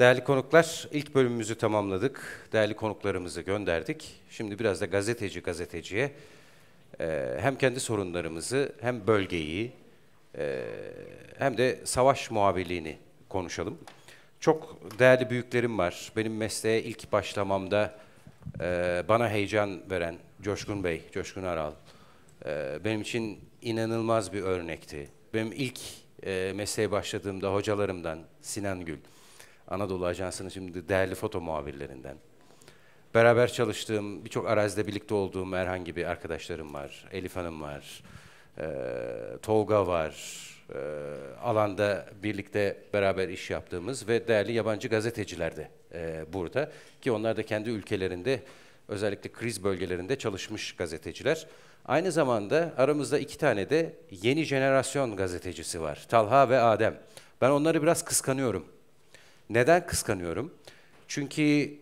Değerli konuklar, ilk bölümümüzü tamamladık. Değerli konuklarımızı gönderdik. Şimdi biraz da gazeteci gazeteciye e, hem kendi sorunlarımızı hem bölgeyi e, hem de savaş muhabirliğini konuşalım. Çok değerli büyüklerim var. Benim mesleğe ilk başlamamda e, bana heyecan veren Coşkun Bey, Coşkun Aral. Benim için inanılmaz bir örnekti. Benim ilk mesleğe başladığımda hocalarımdan Sinan Gül, Anadolu Ajansı'nın şimdi değerli foto muhabirlerinden. Beraber çalıştığım, birçok arazide birlikte olduğum herhangi bir arkadaşlarım var. Elif Hanım var, e, Tolga var, e, alanda birlikte beraber iş yaptığımız ve değerli yabancı gazeteciler de e, burada. Ki onlar da kendi ülkelerinde, özellikle kriz bölgelerinde çalışmış gazeteciler. Aynı zamanda aramızda iki tane de yeni jenerasyon gazetecisi var. Talha ve Adem. Ben onları biraz kıskanıyorum. Neden kıskanıyorum? Çünkü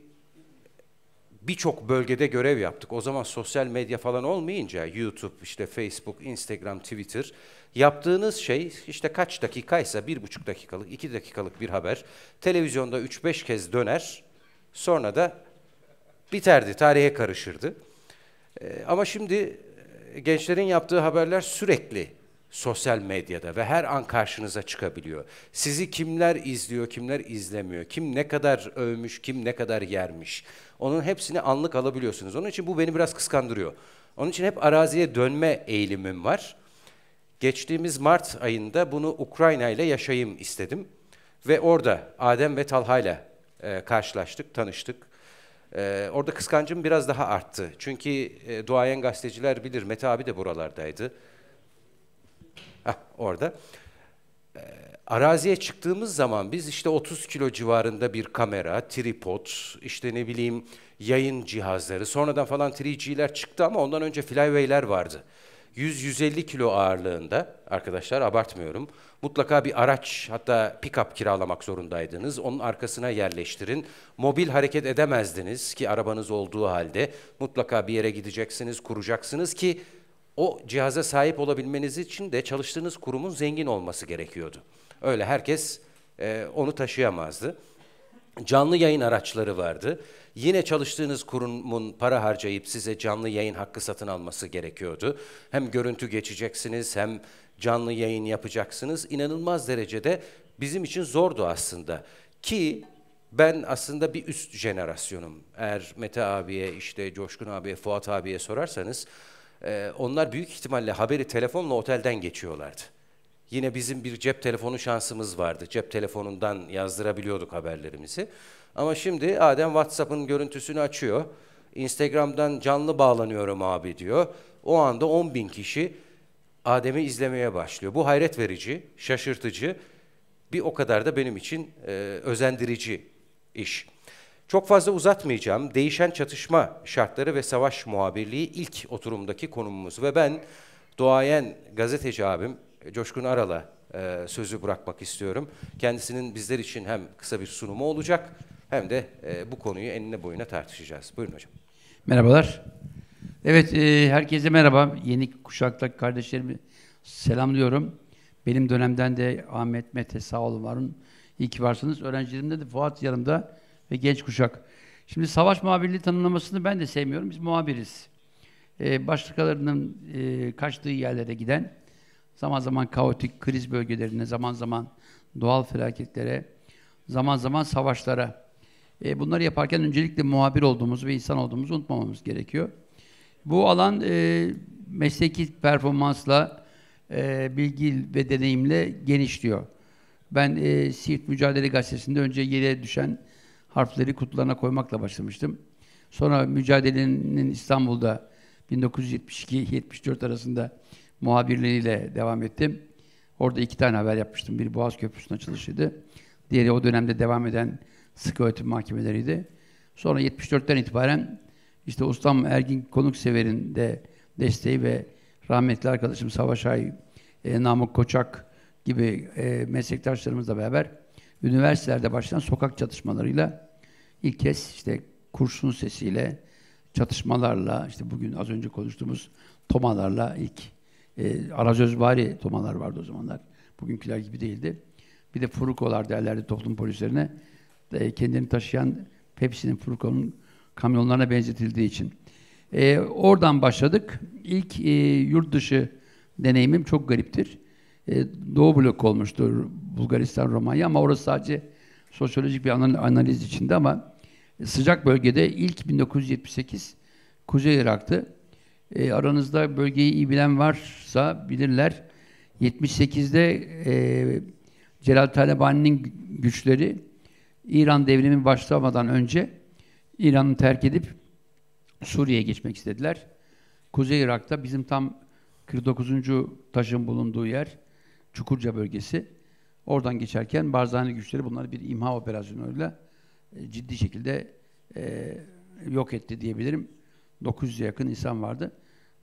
birçok bölgede görev yaptık. O zaman sosyal medya falan olmayınca YouTube, işte Facebook, Instagram, Twitter yaptığınız şey işte kaç dakikaysa bir buçuk dakikalık, iki dakikalık bir haber televizyonda üç beş kez döner sonra da biterdi, tarihe karışırdı. Ee, ama şimdi gençlerin yaptığı haberler sürekli sosyal medyada ve her an karşınıza çıkabiliyor. Sizi kimler izliyor, kimler izlemiyor, kim ne kadar övmüş, kim ne kadar yermiş. Onun hepsini anlık alabiliyorsunuz. Onun için bu beni biraz kıskandırıyor. Onun için hep araziye dönme eğilimim var. Geçtiğimiz Mart ayında bunu Ukrayna ile yaşayayım istedim. Ve orada Adem ve Talha ile e, karşılaştık, tanıştık. E, orada kıskancım biraz daha arttı. Çünkü e, duayen gazeteciler bilir, Mete abi de buralardaydı. Heh, orada. E, araziye çıktığımız zaman biz işte 30 kilo civarında bir kamera, tripod, işte ne bileyim yayın cihazları, sonradan falan 3G'ler çıktı ama ondan önce flyway'ler vardı. 100-150 kilo ağırlığında arkadaşlar abartmıyorum. Mutlaka bir araç hatta pick-up kiralamak zorundaydınız. Onun arkasına yerleştirin. Mobil hareket edemezdiniz ki arabanız olduğu halde. Mutlaka bir yere gideceksiniz, kuracaksınız ki o cihaza sahip olabilmeniz için de çalıştığınız kurumun zengin olması gerekiyordu. Öyle herkes e, onu taşıyamazdı. Canlı yayın araçları vardı. Yine çalıştığınız kurumun para harcayıp size canlı yayın hakkı satın alması gerekiyordu. Hem görüntü geçeceksiniz hem canlı yayın yapacaksınız. İnanılmaz derecede bizim için zordu aslında. Ki ben aslında bir üst jenerasyonum. Eğer Mete abiye, işte Coşkun abiye, Fuat abiye sorarsanız e, onlar büyük ihtimalle haberi telefonla otelden geçiyorlardı. Yine bizim bir cep telefonu şansımız vardı. Cep telefonundan yazdırabiliyorduk haberlerimizi. Ama şimdi Adem WhatsApp'ın görüntüsünü açıyor. Instagram'dan canlı bağlanıyorum abi diyor. O anda 10 bin kişi Adem'i izlemeye başlıyor. Bu hayret verici, şaşırtıcı, bir o kadar da benim için e, özendirici iş. Çok fazla uzatmayacağım. Değişen çatışma şartları ve savaş muhabirliği ilk oturumdaki konumumuz. Ve ben doğayen gazeteci abim Coşkun Aral'a e, sözü bırakmak istiyorum. Kendisinin bizler için hem kısa bir sunumu olacak hem de e, bu konuyu enine boyuna tartışacağız. Buyurun hocam. Merhabalar. Evet, e, herkese merhaba. Yeni kuşaktaki kardeşlerimi selamlıyorum. Benim dönemden de Ahmet, Mete sağ olun varın. İyi ki varsınız. Öğrencilerimde de Fuat yanımda ve genç kuşak. Şimdi savaş muhabirliği tanımlamasını ben de sevmiyorum. Biz muhabiriz. E, başkalarının e, kaçtığı yerlere giden, zaman zaman kaotik kriz bölgelerine, zaman zaman doğal felaketlere, zaman zaman savaşlara. E, bunları yaparken öncelikle muhabir olduğumuzu ve insan olduğumuzu unutmamamız gerekiyor. Bu alan e, mesleki performansla, e, bilgi ve deneyimle genişliyor. Ben e, Siirt Mücadele Gazetesi'nde önce yere düşen harfleri kutularına koymakla başlamıştım. Sonra mücadelenin İstanbul'da 1972-74 arasında muhabirliğiyle devam ettim. Orada iki tane haber yapmıştım. Biri Boğaz Köprüsü'nün açılışıydı. Diğeri o dönemde devam eden sıkı öğretim mahkemeleriydi. Sonra 74'ten itibaren işte ustam Ergin Konuksever'in de desteği ve rahmetli arkadaşım Savaş Ay, e, Namık Koçak gibi e, meslektaşlarımızla beraber üniversitelerde başlayan sokak çatışmalarıyla ilk kez işte kurşun sesiyle, çatışmalarla, işte bugün az önce konuştuğumuz tomalarla ilk e, arazözvari tomalar vardı o zamanlar. Bugünküler gibi değildi. Bir de furukolar derlerdi toplum polislerine. e, kendini taşıyan Pepsi'nin, Furkan'ın kamyonlarına benzetildiği için. E, oradan başladık. İlk e, yurt dışı deneyimim çok gariptir. E, Doğu blok olmuştur Bulgaristan, Romanya ama orası sadece sosyolojik bir analiz içinde ama sıcak bölgede ilk 1978 Kuzey Irak'tı. E, aranızda bölgeyi iyi bilen varsa bilirler. 78'de e, Celal Talabani'nin güçleri İran devrimi başlamadan önce İran'ı terk edip Suriye'ye geçmek istediler. Kuzey Irak'ta bizim tam 49. taşın bulunduğu yer Çukurca bölgesi. Oradan geçerken Barzani güçleri bunları bir imha operasyonuyla e, ciddi şekilde e, yok etti diyebilirim. 900'e yakın insan vardı.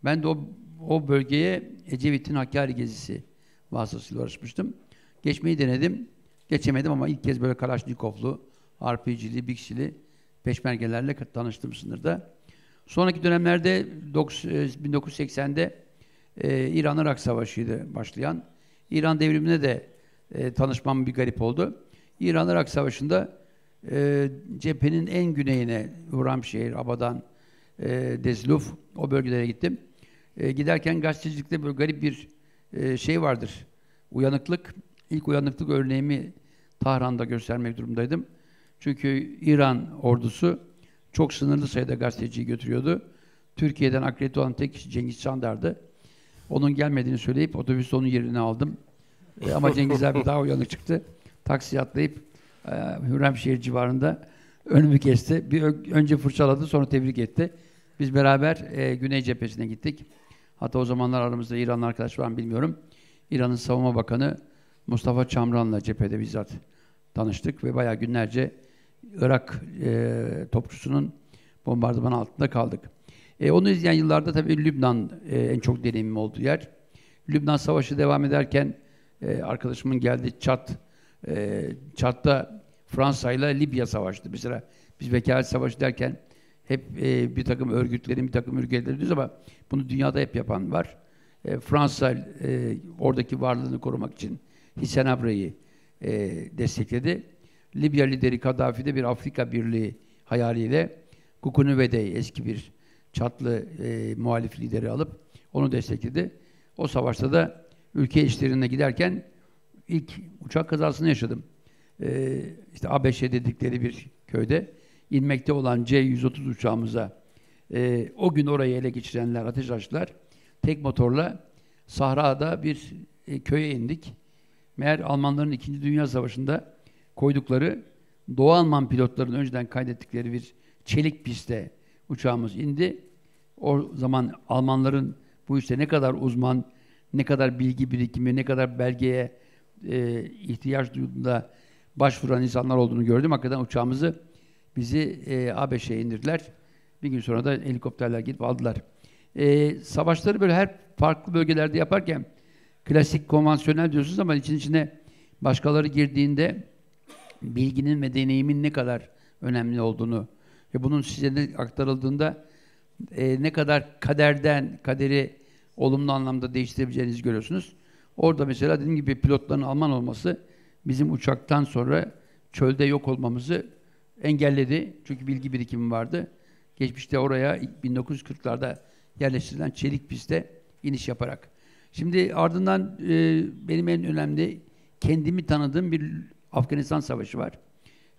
Ben de o, o bölgeye Ecevit'in Hakkari gezisi vasıtasıyla uğraşmıştım. Geçmeyi denedim. Geçemedim ama ilk kez böyle Kalaşnikovlu, RPG'li, Bix'li peşmergelerle tanıştım sınırda. Sonraki dönemlerde 1980'de e, İran-Irak Savaşı'ydı başlayan. İran devrimine de e, tanışmam bir garip oldu. İran-Irak Savaşı'nda e, cephenin en güneyine Uramşehir, Abadan, e, Dezluf o bölgelere gittim. E, giderken gazetecilikte böyle garip bir e, şey vardır. Uyanıklık. İlk uyanıklık örneğimi Tahran'da göstermek durumdaydım. Çünkü İran ordusu çok sınırlı sayıda gazeteciyi götürüyordu. Türkiye'den akredite olan tek kişi Cengiz Çandar'dı. Onun gelmediğini söyleyip otobüs onun yerini aldım. E, ama Cengiz abi daha uyanık çıktı. Taksi atlayıp e, Hürremşehir civarında önümü kesti. Bir önce fırçaladı sonra tebrik etti. Biz beraber e, Güney cephesine gittik. Hatta o zamanlar aramızda İranlı arkadaş var mı bilmiyorum. İran'ın savunma bakanı Mustafa Çamran'la cephede bizzat tanıştık ve bayağı günlerce Irak e, topçusunun bombardıman altında kaldık. E, onu izleyen yıllarda tabii Lübnan e, en çok deneyimim olduğu yer. Lübnan Savaşı devam ederken e, arkadaşımın geldi Çat. E, Çat'ta Fransa ile Libya savaştı. Mesela biz vekalet savaşı derken hep e, bir takım örgütlerin, bir takım ülkeleri diyoruz ama bunu dünyada hep yapan var. E, Fransa e, oradaki varlığını korumak için Hisenabre'yi e, destekledi. Libya lideri Kaddafi de bir Afrika Birliği hayaliyle Kukunuve'de eski bir çatlı e, muhalif lideri alıp onu destekledi. O savaşta da ülke işlerine giderken ilk uçak kazasını yaşadım. E, işte Abeşe dedikleri bir köyde inmekte olan C-130 uçağımıza e, o gün orayı ele geçirenler, ateş açtılar. Tek motorla sahrada bir e, köye indik. Meğer Almanların İkinci Dünya Savaşı'nda koydukları Doğu Alman pilotların önceden kaydettikleri bir çelik pistte uçağımız indi. O zaman Almanların bu işte ne kadar uzman, ne kadar bilgi birikimi, ne kadar belgeye e, ihtiyaç duyduğunda başvuran insanlar olduğunu gördüm. Hakikaten uçağımızı bizi e, ABŞ'ye indirdiler. Bir gün sonra da helikopterler gidip aldılar. E, savaşları böyle her farklı bölgelerde yaparken klasik, konvansiyonel diyorsunuz ama için içine başkaları girdiğinde bilginin ve deneyimin ne kadar önemli olduğunu ve bunun size aktarıldığında e, ne kadar kaderden, kaderi olumlu anlamda değiştirebileceğinizi görüyorsunuz. Orada mesela dediğim gibi pilotların Alman olması bizim uçaktan sonra çölde yok olmamızı engelledi. Çünkü bilgi birikimi vardı. Geçmişte oraya 1940'larda yerleştirilen çelik pistte iniş yaparak. Şimdi ardından e, benim en önemli kendimi tanıdığım bir Afganistan Savaşı var.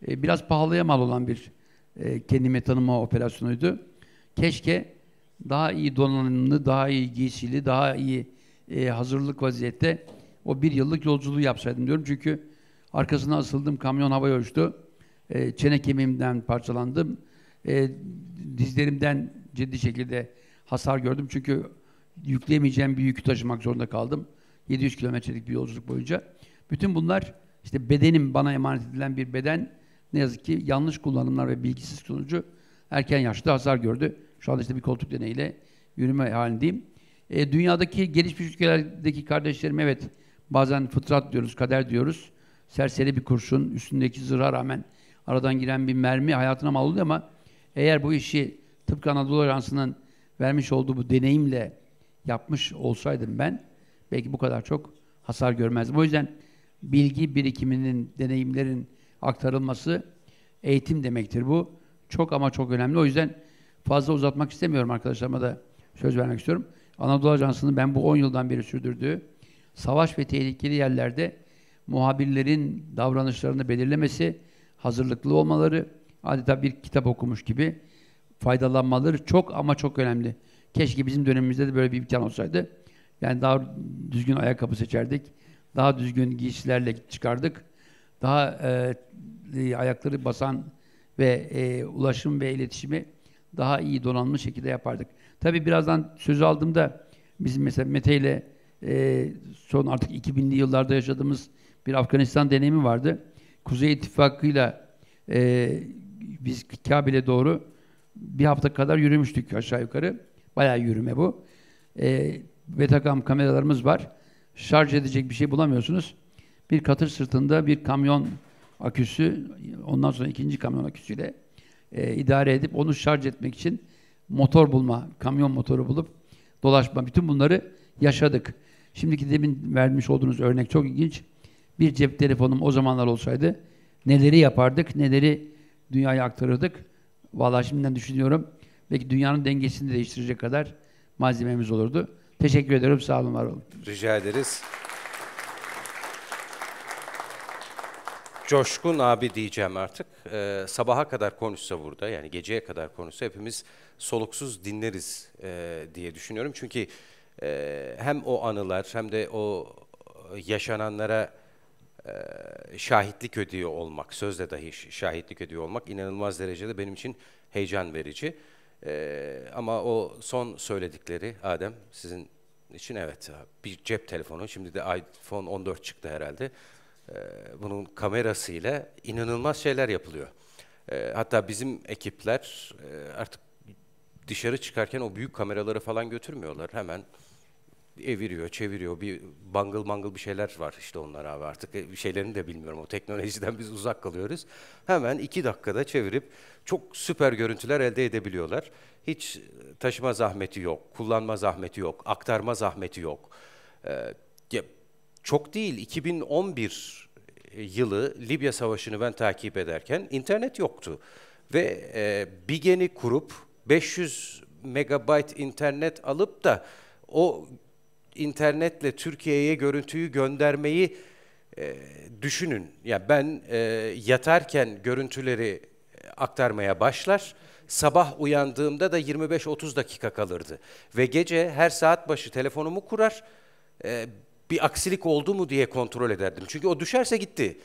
E, biraz pahalıya mal olan bir e, kendime tanıma operasyonuydu. Keşke daha iyi donanımlı, daha iyi giysili, daha iyi e, hazırlık vaziyette o bir yıllık yolculuğu yapsaydım diyorum. Çünkü arkasına asıldım, kamyon havaya uçtu. E, çene kemiğimden parçalandım. E, dizlerimden ciddi şekilde hasar gördüm. Çünkü yükleyemeyeceğim bir yükü taşımak zorunda kaldım. 700 kilometrelik bir yolculuk boyunca. Bütün bunlar işte bedenim bana emanet edilen bir beden ne yazık ki yanlış kullanımlar ve bilgisiz sonucu erken yaşta hasar gördü. Şu anda işte bir koltuk deneyiyle yürüme halindeyim. E, dünyadaki gelişmiş ülkelerdeki kardeşlerim evet bazen fıtrat diyoruz, kader diyoruz. Serseri bir kurşun, üstündeki zırha rağmen aradan giren bir mermi hayatına mal oluyor ama eğer bu işi tıpkı Anadolu Ajansı'nın vermiş olduğu bu deneyimle yapmış olsaydım ben belki bu kadar çok hasar görmezdim. O yüzden bilgi birikiminin, deneyimlerin aktarılması eğitim demektir bu. Çok ama çok önemli. O yüzden fazla uzatmak istemiyorum arkadaşlarıma da söz vermek istiyorum. Anadolu Ajansı'nın ben bu 10 yıldan beri sürdürdüğü savaş ve tehlikeli yerlerde muhabirlerin davranışlarını belirlemesi, hazırlıklı olmaları, adeta bir kitap okumuş gibi faydalanmaları çok ama çok önemli. Keşke bizim dönemimizde de böyle bir imkan olsaydı. Yani daha düzgün ayakkabı seçerdik. Daha düzgün giysilerle çıkardık. Daha e, ayakları basan ve e, ulaşım ve iletişimi daha iyi donanımlı şekilde yapardık. Tabii birazdan sözü aldığımda bizim mesela Mete ile e, son artık 2000'li yıllarda yaşadığımız bir Afganistan deneyimi vardı. Kuzey İttifakı'yla e, biz Kabil'e doğru bir hafta kadar yürümüştük aşağı yukarı. Bayağı yürüme bu. E, Betacam kameralarımız var. Şarj edecek bir şey bulamıyorsunuz. Bir katır sırtında bir kamyon aküsü, ondan sonra ikinci kamyon aküsüyle e, idare edip onu şarj etmek için motor bulma, kamyon motoru bulup dolaşma. Bütün bunları yaşadık. Şimdiki demin vermiş olduğunuz örnek çok ilginç. Bir cep telefonum o zamanlar olsaydı neleri yapardık, neleri dünyaya aktarırdık. Vallahi şimdiden düşünüyorum. Belki dünyanın dengesini değiştirecek kadar malzememiz olurdu. Teşekkür ederim. Sağ olun, var olun. Rica ederiz. Coşkun abi diyeceğim artık. Ee, sabaha kadar konuşsa burada, yani geceye kadar konuşsa hepimiz soluksuz dinleriz e, diye düşünüyorum. Çünkü e, hem o anılar hem de o yaşananlara e, şahitlik ödüyor olmak, sözle dahi şahitlik ödüyor olmak inanılmaz derecede benim için heyecan verici. E, ama o son söyledikleri Adem sizin için evet bir cep telefonu, şimdi de iPhone 14 çıktı herhalde. E, bunun kamerasıyla inanılmaz şeyler yapılıyor. E, hatta bizim ekipler e, artık dışarı çıkarken o büyük kameraları falan götürmüyorlar. Hemen eviriyor, çeviriyor. Bir bangıl mangıl bir şeyler var işte onlar abi artık. Bir şeylerini de bilmiyorum. O teknolojiden biz uzak kalıyoruz. Hemen iki dakikada çevirip çok süper görüntüler elde edebiliyorlar. Hiç taşıma zahmeti yok, kullanma zahmeti yok, aktarma zahmeti yok. Ee, çok değil, 2011 yılı Libya Savaşı'nı ben takip ederken internet yoktu. Ve e, Bigen'i kurup 500 megabayt internet alıp da o internetle Türkiye'ye görüntüyü göndermeyi e, düşünün. Ya yani ben e, yatarken görüntüleri aktarmaya başlar. Sabah uyandığımda da 25-30 dakika kalırdı. Ve gece her saat başı telefonumu kurar. E, bir aksilik oldu mu diye kontrol ederdim. Çünkü o düşerse gitti.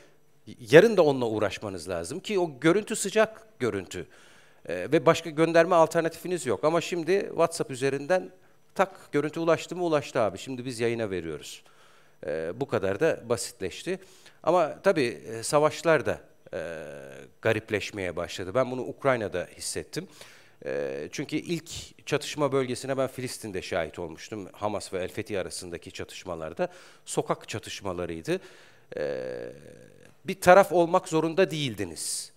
Yarın da onunla uğraşmanız lazım ki o görüntü sıcak görüntü. E, ve başka gönderme alternatifiniz yok. Ama şimdi WhatsApp üzerinden tak görüntü ulaştı mı ulaştı abi. Şimdi biz yayına veriyoruz. E, bu kadar da basitleşti. Ama tabii e, savaşlar da e, garipleşmeye başladı. Ben bunu Ukrayna'da hissettim. E, çünkü ilk çatışma bölgesine ben Filistin'de şahit olmuştum. Hamas ve El Fethi arasındaki çatışmalarda. Sokak çatışmalarıydı. E, bir taraf olmak zorunda değildiniz.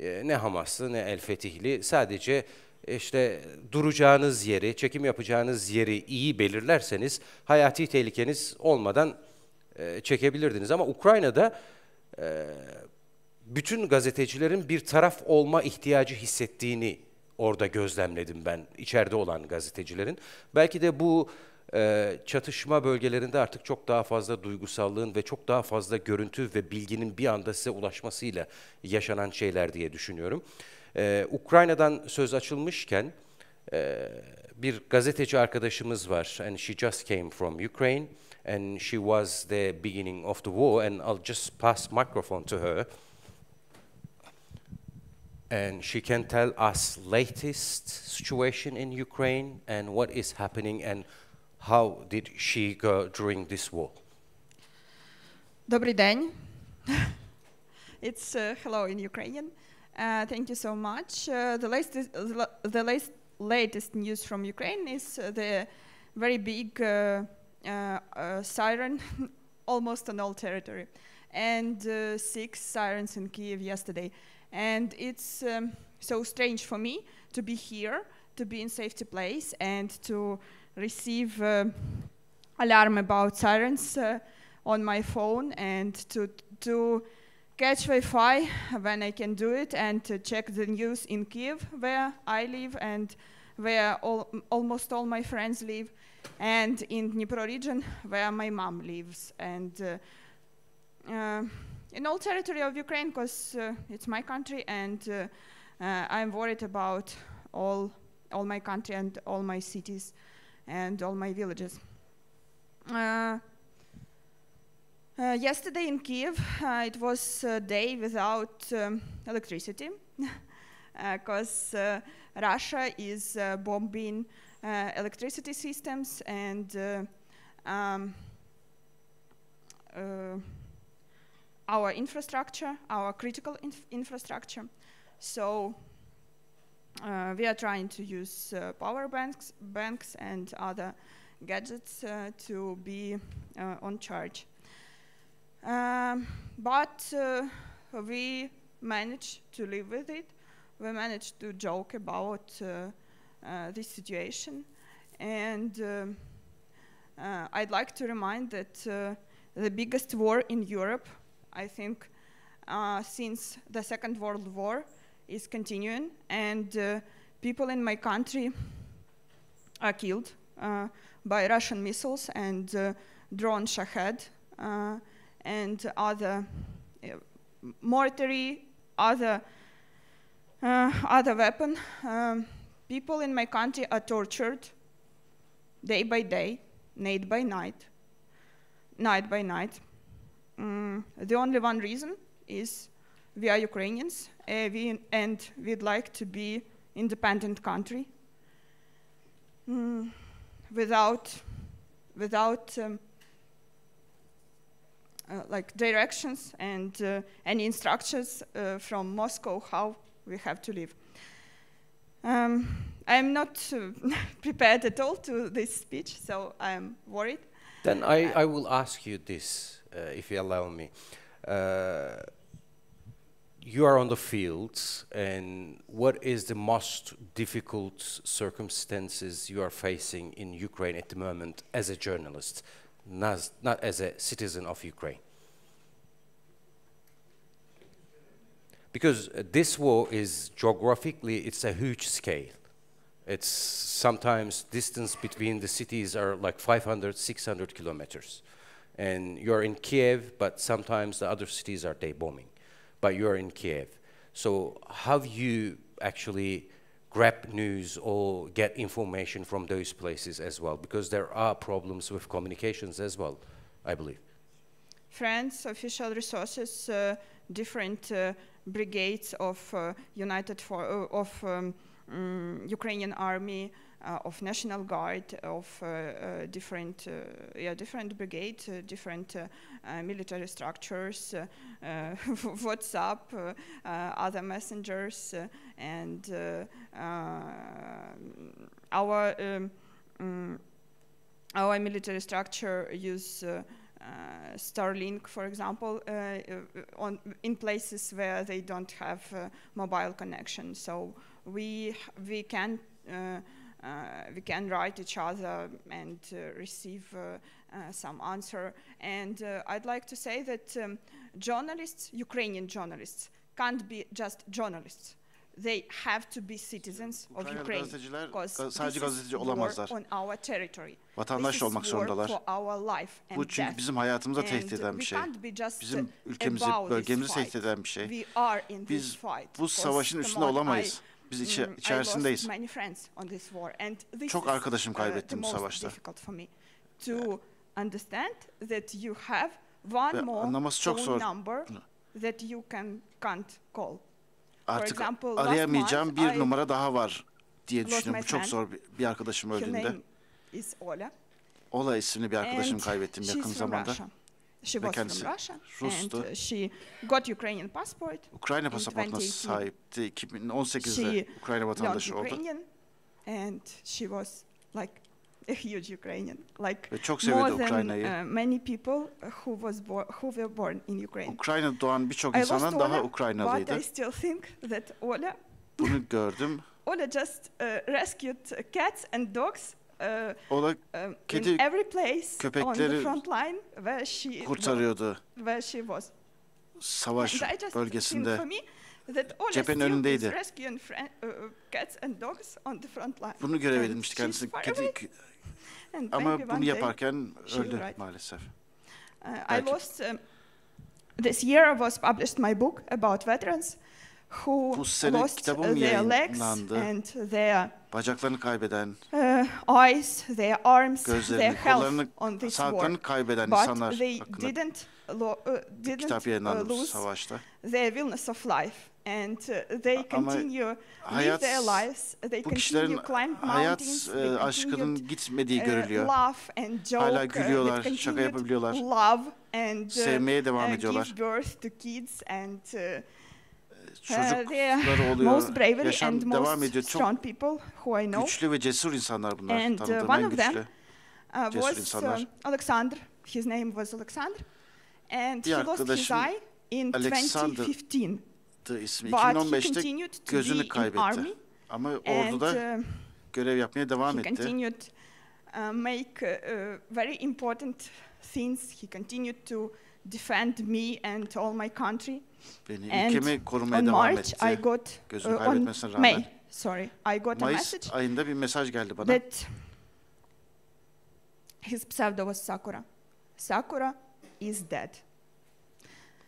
E, ne Hamaslı ne El Fetihli. Sadece işte duracağınız yeri, çekim yapacağınız yeri iyi belirlerseniz hayati tehlikeniz olmadan e, çekebilirdiniz. Ama Ukrayna'da e, bütün gazetecilerin bir taraf olma ihtiyacı hissettiğini orada gözlemledim ben, içeride olan gazetecilerin. Belki de bu e, çatışma bölgelerinde artık çok daha fazla duygusallığın ve çok daha fazla görüntü ve bilginin bir anda size ulaşmasıyla yaşanan şeyler diye düşünüyorum. Ee, Ukrayna'dan söz açılmışken e, bir gazeteci arkadaşımız var and she just came from Ukraine and she was the beginning of the war and I'll just pass microphone to her and she can tell us latest situation in Ukraine and what is happening and how did she go during this war. Добрий день. It's uh, hello in Ukrainian. Uh, thank you so much. Uh, the latest, the latest, latest news from Ukraine is uh, the very big uh, uh, uh, siren, almost on all territory, and six sirens in Kiev yesterday. And it's um, so strange for me to be here, to be in safety place, and to receive alarm about sirens on my phone, and to to catch Wi-Fi when I can do it and to check the news in Kiev, where I live and where all, almost all my friends live, and in Dnipro region, where my mom lives. And uh, uh, in all territory of Ukraine, because uh, it's my country, and uh, uh, I'm worried about all, all my country and all my cities and all my villages. Uh, yesterday in Kiev, it was a day without um, electricity because Russia is bombing electricity systems and um, uh, our infrastructure, our critical inf- infrastructure. So uh, we are trying to use uh, power banks, banks and other gadgets uh, to be uh, on charge. Um, but uh, we managed to live with it. We managed to joke about uh, this situation. And I'd like to remind that the biggest war in Europe, I think, uh, since the Second World War, is continuing. And uh, people in my country are killed uh, by Russian missiles and uh, drone Shahed and other mortary, other uh, other weapon. Um, people in my country are tortured day by day, night by night, night by night. Mm, the only one reason is we are Ukrainians uh, we, and we'd like to be independent country mm, without without um, uh, like directions and uh, any instructions uh, from Moscow how we have to live. Um, I'm not uh, prepared at all to this speech, so I'm worried. Then I, I will ask you this, uh, if you allow me. Uh, you are on the fields, and what is the most difficult circumstances you are facing in Ukraine at the moment as a journalist, not, not as a citizen of Ukraine? Because uh, this war is geographically, it's a huge scale. It's sometimes distance between the cities are like 500, 600 kilometers. And you're in Kiev, but sometimes the other cities are day bombing, but you're in Kiev. So how you actually grab news or get information from those places as well? Because there are problems with communications as well, I believe. friends, official resources, uh, different uh, brigades of uh, United for uh, of um, mm, Ukrainian Army, of National Guard, of uh, uh, different uh, yeah different brigades, uh, different uh, uh, military structures, uh, uh, WhatsApp, uh, uh, other messengers, uh, and uh, uh, our um, mm, our military structure use uh, uh, Starlink, for example, uh, uh, on in places where they don't have uh, mobile connection. So we we can. Uh, we can write each other and uh, receive uh, some answer. And I'd like to say that um, journalists, Ukrainian journalists, can't be just journalists. They have to be citizens of Ukraynalı Ukraine gazeteciler sadece gazeteci olamazlar. on our territory. Vatandaş olmak zorundalar. Bu çünkü bizim hayatımıza tehdit eden bir şey. Bizim ülkemizi, bölgemizi tehdit eden bir şey. Biz bu savaşın üstünde olamayız. Biz içe- mm, içerisindeyiz. Çok arkadaşım uh, kaybettim bu savaşta. Ve anlaması çok zor. that you can can't call. Artık example, arayamayacağım bir I numara daha var diye düşünüyorum. Bu çok zor bir, bir arkadaşım öldüğünde. Ola. Ola isimli bir arkadaşım kaybettim yakın zamanda. Russia. She was from Russia and she got Ukrainian passport. Ukrayna in pasaportuna 2018. sahipti. 2018'de She Ukrayna vatandaşı oldu. Ukrainian and she was like a huge Ukrainian, like Ve çok more seviyordu than Ukrayna'yı. uh, many people who was who were born in Ukraine. Ukrayna'da doğan birçok insandan daha Ola, but I still think that Ola, Bunu gördüm. Ola just uh, rescued cats and dogs uh, Ola um, Kedi, in every place on the köpekleri front line where she kurtarıyordu. was. savaş I bölgesinde cephenin önündeydi. uh, line. Bunu görev edinmişti kendisi. Kedi, ama bunu yaparken öldü maalesef. uh, I lost. Um, this year was published my book about veterans who Bu sene lost kitabım uh, their legs yayınlandı. and their Bacaklarını kaybeden, uh, eyes, their arms, their gözlerini, health kollarını, on this war. sağlıklarını kaybeden But insanlar they hakkında didn't, lo- uh, didn't kitap uh, yayınlandı bu lose savaşta. their willness of life, and uh, they Ama continue live hayat, their lives. They bu continue kişilerin climb hayat mountains. e, they continue aşkının gitmediği uh, görülüyor. laugh and joke. Hala uh, they gülüyorlar, şaka continued yapabiliyorlar. Love and uh, Sevmeye devam uh, ediyorlar. give birth to kids and uh, Oluyor. most bravery and Yaşam devam most ediyor. Çok strong people who I know. güçlü ve cesur insanlar bunlar. And, uh, Tanıdığım one en of them güçlü. uh, Cesur was insanlar. um, Alexander. His name was Alexander, and he lost his eye in Alexander 2015. Ismi. But he 2015'te continued to gözünü be in kaybetti. army, ama and uh, görev yapmaya devam he etti. continued uh, make uh, uh, very important things. He continued to defend me and all my country. Beni And ülkemi korumaya on devam March, etti. I got Gözünü uh, kaybetmesine rağmen. May. Sorry, I got a Mayıs message ayında bir mesaj geldi bana. that his pseudo was Sakura. Sakura is dead.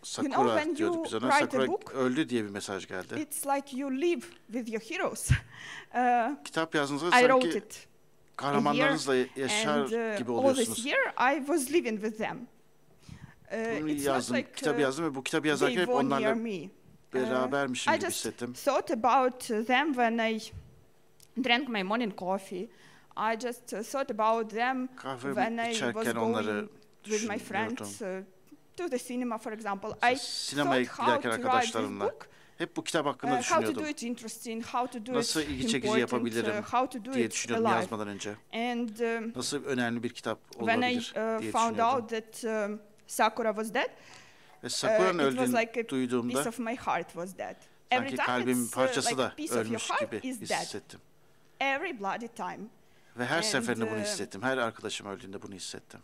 Sakura know, when diyorduk you biz ona. a Sakura book, öldü diye bir mesaj geldi. It's like you live with your heroes. Uh, Kitap yazdığınızda I wrote sanki it, kahramanlarınızla yaşar and uh, gibi all oluyorsunuz. this year I was living with them. Uh, Bunu it's not yazdım, like kitabı uh, yazdım ve bu kitabı yazarken hep onlarla me. berabermişim I gibi just hissettim. thought about them when I drank my morning coffee. I just uh, thought about them when Kahve I was going with my friends uh, to the cinema, for example. I sinemaya thought how giderken arkadaşlarımla hep bu kitap hakkında uh, how to do düşünüyordum it interesting, how to do Nasıl ilgi çekici yapabilirim uh, how to do diye düşünüyordum alive. yazmadan önce. And um, Nasıl önemli bir kitap when I olabilir uh, diye found düşünüyordum. out that um, Sakura was dead, Ve Sakura'nın uh, it was öldüğünü like a duyduğumda piece of my heart was dead. Every sanki time kalbimin uh, parçası like a da piece of your ölmüş heart gibi is dead. hissettim. Every bloody time. Ve her And, seferinde bunu uh, hissettim. Her arkadaşım öldüğünde bunu hissettim.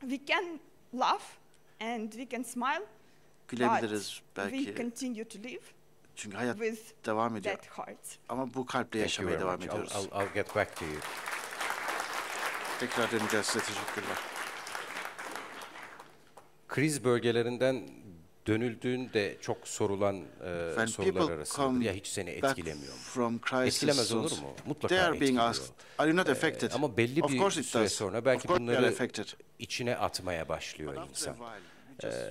We can laugh and we can smile, Gülebiliriz we belki continue to live çünkü hayat with devam ediyor. that heart. Ama bu kalple Thank you yaşamaya very devam much. I'll, ediyoruz. I'll, I'll get back to you. Tekrar döneceğiz size teşekkürler. Kriz bölgelerinden dönüldüğünde çok sorulan e, sorular arasında ya hiç seni etkilemiyor mu? Etkilemez olur mu? Mutlaka etkiliyor. asked, are you not Ee, affected? ama belli bir süre does. sonra belki bunları içine atmaya başlıyor But insan. while, just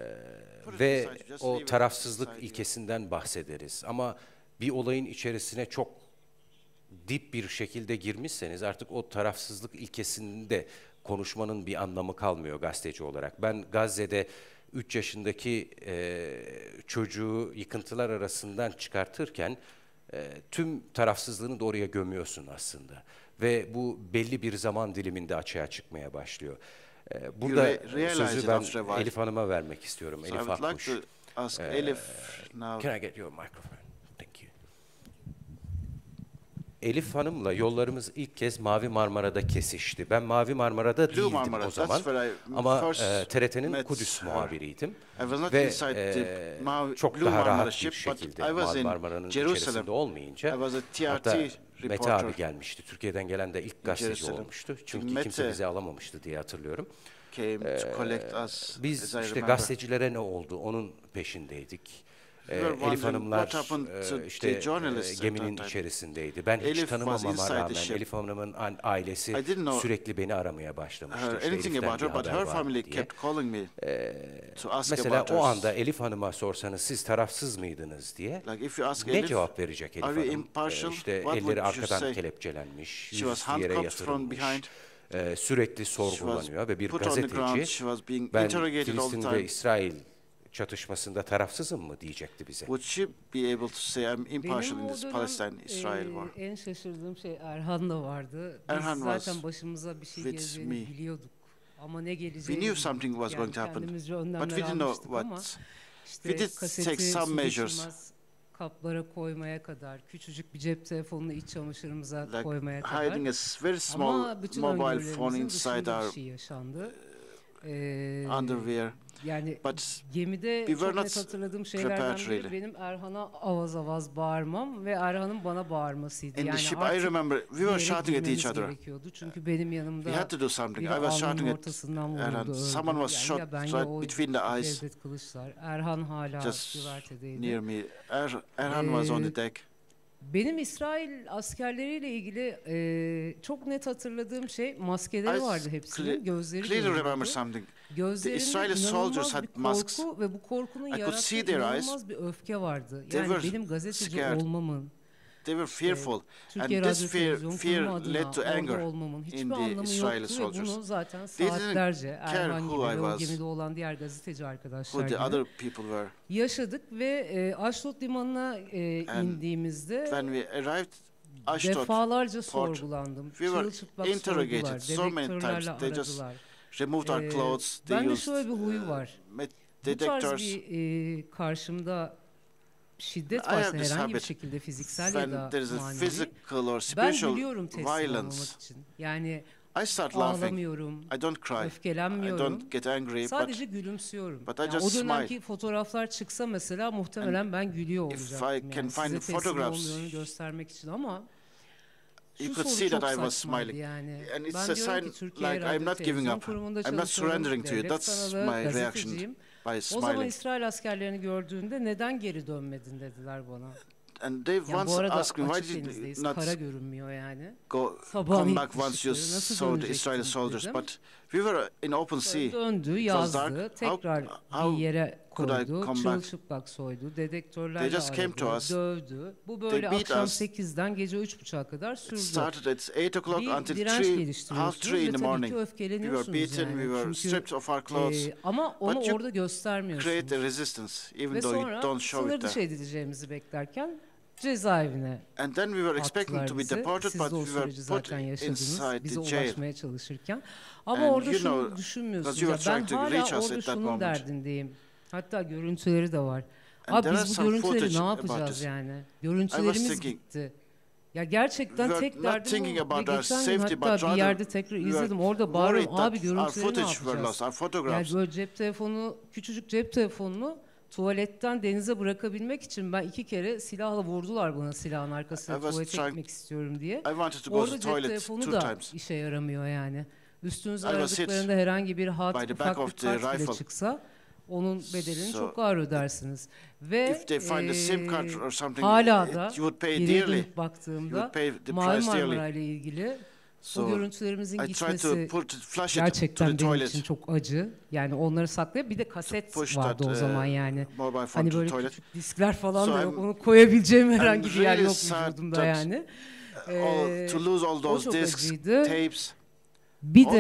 it Ve o tarafsızlık ilkesinden bahsederiz. Ama bir olayın içerisine çok dip bir şekilde girmişseniz artık o tarafsızlık ilkesinde konuşmanın bir anlamı kalmıyor gazeteci olarak. Ben Gazze'de 3 yaşındaki e, çocuğu yıkıntılar arasından çıkartırken e, tüm tarafsızlığını da oraya gömüyorsun aslında. Ve bu belli bir zaman diliminde açığa çıkmaya başlıyor. E, burada re- sözü ben. Elif Hanım'a vermek istiyorum. So Elif would like Akkuş. to ask Elif now. Can I get your microphone? Thank you. Elif Hanım'la yollarımız ilk kez Mavi Marmara'da kesişti. Ben Mavi Marmara'da Blue değildim Marmara, o zaman. I Ama e, TRT'nin Kudüs her. muhabiriydim. Ve e, Mavi- çok Blue daha Marmara rahat bir ship, but şekilde Mavi Marmara'nın içerisinde olmayınca hatta Mete abi gelmişti. Türkiye'den gelen de ilk gazeteci olmuştu. Çünkü Mete- kimse bizi alamamıştı diye hatırlıyorum. Came to collect us, Biz as I işte gazetecilere ne oldu onun peşindeydik. Ee, were Elif wondering Hanımlar e, işte e, geminin içerisindeydi. Ben hiç Elif was tanımamama rağmen. Elif Hanım'ın an- ailesi sürekli beni aramaya başlamıştı. İşte Elif'ten bir haber var diye. ask Mesela o anda Elif Hanım'a sorsanız siz tarafsız mıydınız diye ne cevap verecek Elif Hanım? Ee, işte elleri arkadan kelepçelenmiş, yüzü yere yatırılmış, e, sürekli sorgulanıyor ve bir gazeteci ben Filistin ve. İsrail çatışmasında tarafsızım mı diyecekti bize. Would she be able to say I'm impartial Benim in this Palestine-Israel eee, war? en şaşırdığım şey Erhan da vardı. Biz Erhan zaten başımıza bir şey geleceğini me. biliyorduk. Ama ne We geleceğini knew something was yani going to happen, but we didn't know what. işte we did kaseti take some su measures. kaplara koymaya kadar, küçücük bir cep telefonunu iç çamaşırımıza Like koymaya kadar. hiding a very small Ama bütün mobile phone inside our şey yaşandı. Ee, underwear. Yani But gemide we çok net hatırladığım şeylerden biri really. benim Erhan'a avaz avaz bağırmam ve Erhan'ın bana bağırmasıydı. in yani the ship, I remember we were shouting at each other. gerekiyordu. Çünkü benim yanımda We had to do something. I was shouting at ortasından vuruldu. Erhan. Someone was Yani shot ben right o between the eyes, Cevdet Kılıçlar. Erhan hala just güvertedeydi. near me. Er, Erhan was on Ee, the deck. Benim İsrail askerleriyle ilgili e, çok net hatırladığım şey maskeleri I vardı hepsinin. cle- Gözleri Clearly remember something. Gözlerinde Israeli soldiers had masks. ve bu korkunun I could see their eyes. bir öfke vardı. They Yani were benim gazeteci scared. olmamın, They were fearful. And this fear- fear led to anger in the Israeli soldiers. They didn't care who I was, gemide olan diğer gazeteci arkadaşlar Who the other people were. yaşadık ve e, Aşdod Limanı'na e, indiğimizde When we arrived Ashdod, defalarca sorgulandım. we were interrogated so many times. They just. Removed our Ee, clothes. They bende used şöyle bir huyu uh, var. met- Bu tarz detectors. bir e, karşımda şiddet I have varsa this herhangi bir habit şekilde fiziksel ya When da there is a manevi physical or ben spiritual gülüyorum teslim olmamak violence, için. Yani I start laughing. ağlamıyorum, I don't cry. I öfkelenmiyorum. don't get angry. But Sadece gülümsüyorum. but I Yani just o dönemki smile. fotoğraflar çıksa mesela muhtemelen ben gülüyor if I olacaktım. can Yani find size teslim photographs, olmuyorum göstermek için ama you şu could see that I was smiling. Yani. And it's ben a sign like I'm not giving up. I'm not surrendering to you. That's my reaction by O zaman smiling. İsrail askerlerini gördüğünde neden geri dönmedin dediler bana. And they Yani once asked me why did you not yani. go come back once you saw the Israeli soldiers? dedim. But we were in open sea. Döndü, was dark. yazdı, How- tekrar how bir yere koydu, çırılçıplak soydu, dedektörlerle They just came aradı, to us. dövdü. Bu böyle akşam us. 8'den gece 3.30'a kadar It sürdü. started at 8 o'clock until direnç 3, half geliştiriyorsunuz 3 ve in the morning. We were beaten, yani. we were stripped of our clothes. e, ama onu But orada göstermiyorsunuz. Create a resistance even Ve though you sonra don't show sınır it dışı there. edileceğimizi beklerken cezaevine And then we were expecting to be deported, but we were put inside the jail. çalışırken. Ama And orada you şunu know, düşünmüyorsunuz. Ya ben hala orada şunun derdindeyim. Hatta görüntüleri de var. And Abi biz bu görüntüleri ne yapacağız yani? Görüntülerimiz gitti. Ya gerçekten tek derdim Ve geçen gün hatta bir yerde tekrar izledim. Orada bağırıyorum. Abi görüntüleri ne yapacağız? Yani böyle cep telefonu, küçücük cep telefonunu tuvaletten denize bırakabilmek için ben iki kere silahla vurdular bana silahın arkasına tuvalete trying- gitmek istiyorum diye. Orada cep telefonu da times. işe yaramıyor yani. Hit aradıklarında herhangi bir hat, ufak bir kart bile çıksa onun bedelini So, çok ağır ödersiniz. Ve something, hala da geriye dönüp baktığımda Mavi Marmara ile ilgili bu So görüntülerimizin I tried to gitmesi put gerçekten benim toilet. için çok acı. Yani onları saklayıp bir de kaset vardı that, o uh, zaman yani. mobile phone Hani böyle toilet. küçük diskler falan So da yok. I'm- Onu koyabileceğim herhangi bir yer really yok sad vücudumda yani. All, to lose all o those discs, acıydı. tapes, Bir de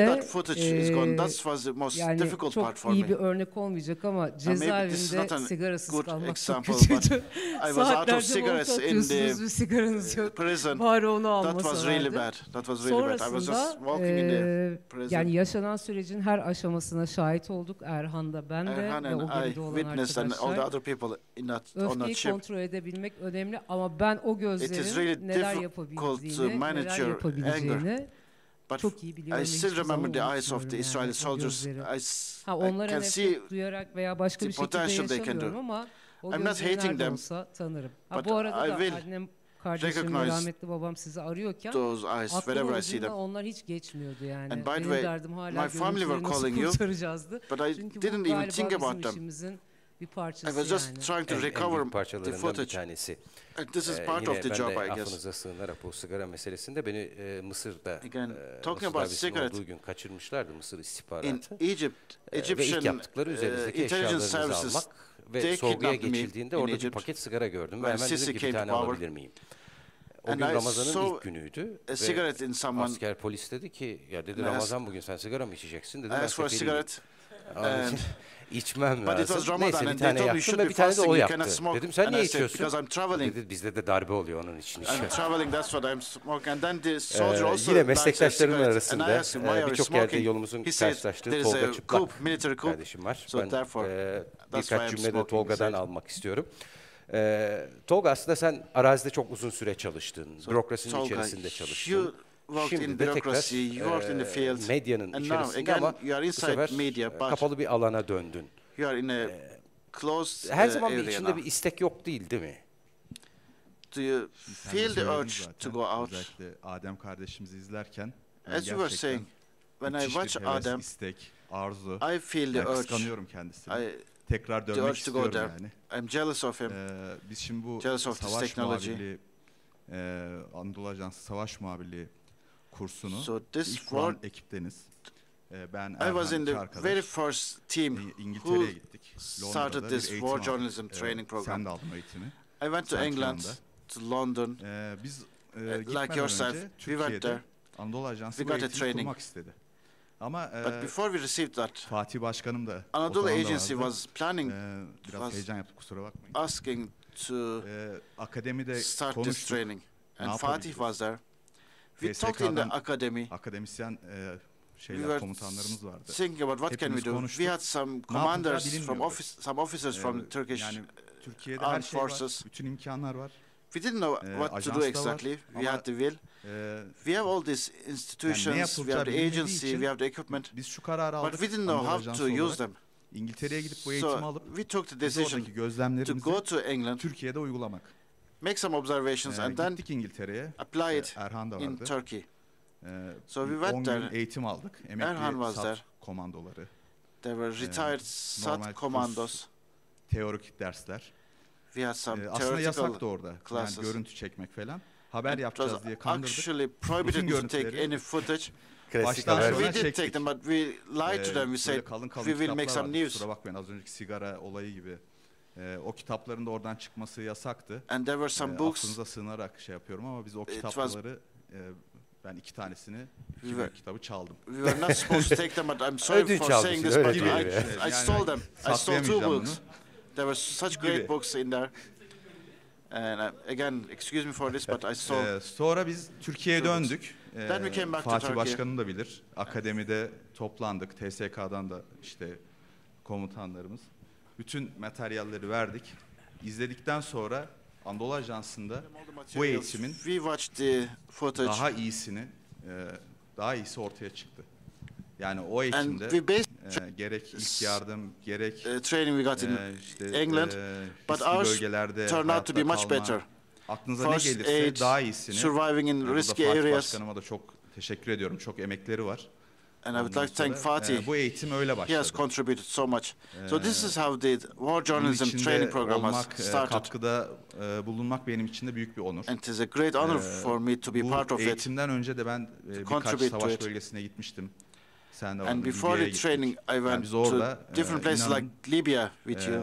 yani çok iyi bir örnek olmayacak ama cezaevinde sigarasız kalmak çok kötüydü. Saatlerce the atıyorsunuz ve sigaranız yok. prison. Bari onu That was almasalardı. really bad. That was really bad. I was just Sonrasında prison. yani yaşanan sürecin her aşamasına şahit olduk. Erhan da ben de Erhan ve o gemide olan arkadaşlar. other people in that on that Öfkeyi kontrol edebilmek önemli ama ben o gözlerin really neler yapabildiğini, neler yapabileceğini But çok iyi biliyorum. I still remember the eyes of the Israeli yani soldiers. I, Ha I onlara can nefret see duyarak veya başka the bir şekilde potential they can yaşamıyorum do. ama o I'm not hating them, olsa tanırım. Ha, but bu arada I da will annem, kardeşim rahmetli babam sizi arıyorken those eyes whenever I see them. onlar hiç geçmiyordu yani. And by the way, derdim hala my family were calling you. But I Çünkü didn't even think about them. Bir I parçası was just yani. trying to En, en recover büyük the parçalarından bir footage. tanesi. And this is Ee, part yine of the ben job, de I guess. affınıza sığınarak bu sigara meselesinde beni e, Mısır'da Again, e, talking Mısır about cigarette, olduğu gün kaçırmışlardı Mısır In istihbaratı. Egypt, Ee, ve ilk Egyptian yaptıkları uh, üzerinizdeki intelligence eşyalarınızı services almak ve sorguya geçildiğinde in orada bir Egypt paket sigara gördüm ve hemen dedim ki came bir to tane power. alabilir miyim? O And gün I Ramazan'ın saw ilk günüydü a ve cigarette in someone. asker polis dedi ki ya dedi And I Ramazan bugün sen sigara mı içeceksin I dedim ben asked for a cigarette, için içmem but lazım. Ramadan, Neyse bir tane yaktım ve bir tane de o smoke. Dedim sen And niye içiyorsun? Dedi bizde de darbe oluyor onun için I'm içiyorum. traveling, that's what I'm smoking. And then the soldier Ee, also yine meslektaşlarımın arasında e, you birçok yerde yolumuzun karşılaştığı Tolga Çıplak kardeşim var. Ben e, birkaç cümle de Tolga'dan almak istiyorum. E, Tolga aslında sen arazide çok uzun süre çalıştın. Bürokrasinin içerisinde çalıştın. You worked in Şimdi de tekrar bureaucracy, you worked in the e, field, medyanın and now içerisinde again ama you are bu inside sefer media, but kapalı bir alana döndün. you are in a closed Her uh, zaman bir area içinde now. bir istek yok değil değil mi? Do you feel the urge to go out? Özellikle Adem kardeşimizi izlerken As you were saying, when I watch heves, Adem, istek, arzu. I feel the urge. kıskanıyorum kendisini. I, Tekrar the dönmek urge to go istiyorum there. yani. I'm jealous of him. Ee, biz şimdi bu Jealous savaş technology. muhabirliği, e, Anadolu Ajansı savaş muhabirliği kursunu So this ilk kuran ekipteniz. Ee, ben I was Erhan in the arkadaş. very first team who started this war journalism training program. I went to England, to London, Ee, biz e, uh, like yourself. We went there, Anadolu Ajansı We got a training. kurmak istedi. Ama e, but before we received that, Fatih Başkanım da Anadolu Agency was planning, Ee, biraz was heyecan yaptık kusura bakmayın. asking to Ee, akademide start this konuştuk. training. And Fatih was there. We talked in the TSK'dan academy. Akademisyen e, We şeyler were komutanlarımız vardı. thinking about what can we Hepimiz do. konuştuk. We had some commanders from bilinmiyordu. office, some officers from Ee, Turkish. yani Türkiye'de armed her şey var. forces. Bütün imkanlar var. We didn't know Ee, what to ajans do da var exactly. We ama- had the will. Ee, We have all these institutions. we yapılacağı have the bilinmediği agency. için We have the equipment. biz şu kararı aldık. But we didn't know Anadolu how Ajansı to use olarak. them. İngiltere'ye gidip bu eğitimi So alıp we took the biz decision to gözlemlerimizi go to England, Türkiye'de uygulamak. Make some observations, Ee, and then gittik İngiltere'ye. apply Ee, it Erhan da in vardı. Turkey. Ee, So we went 10 there. eğitim aldık. Emekli Erhan was SAT there. komandoları, There were retired SAT commandos. teorik dersler. We had some Ee, aslında theoretical. yasaktı orada. classes. Yani görüntü çekmek falan. Haber It was yapacağız diye kandırdık. actually prohibited to take any footage. Klasik Baştan haber. We did take them, but we lied to Ee, them. We said kalın kalın we will make some vardı. news. Kusura bakmayın az önceki sigara olayı gibi. Ee, o kitapların da oradan çıkması yasaktı. And there were some Ee, books. affınıza sığınarak şey yapıyorum ama biz o kitapları e, ben iki tanesini iki We were- kitabı çaldım. We were not supposed to take them, but I'm sorry for saying this, but I, yani. I stole them. I stole two books. bunu. There were such Gibi. great books in there. And again, excuse me for this, but I stole. Ee, sonra biz Türkiye'ye döndük. Ee, Then we came back to Fatih Turkey. Başkanım da bilir. Akademide toplandık. TSK'dan da işte komutanlarımız. Bütün materyalleri verdik. İzledikten sonra Anadolu Ajansı'nda bu eğitimin daha iyisini, e, daha iyisi ortaya çıktı. Yani o eğitimde e, gerek ilk yardım, gerek uh, training we got in e, işte England, e, but ours bölgelerde turned out to be much better. Aklınıza First ne gelirse aid, daha iyisini. surviving in Yani risky areas, Başkanıma da çok teşekkür ediyorum. Çok emekleri var. And I would Ondan like to thank Fatih. e, bu eğitim öyle He başladı. has contributed so much. So this Ee, is how the war journalism training program has e, started, katkıda e, bulunmak benim için de büyük bir onur. and it is a great honor for me to be Bu part of it. eğitimden önce de ben e, birkaç savaş bölgesine gitmiştim. Sen de And before the training, I went biz to different e, places like Libya with you,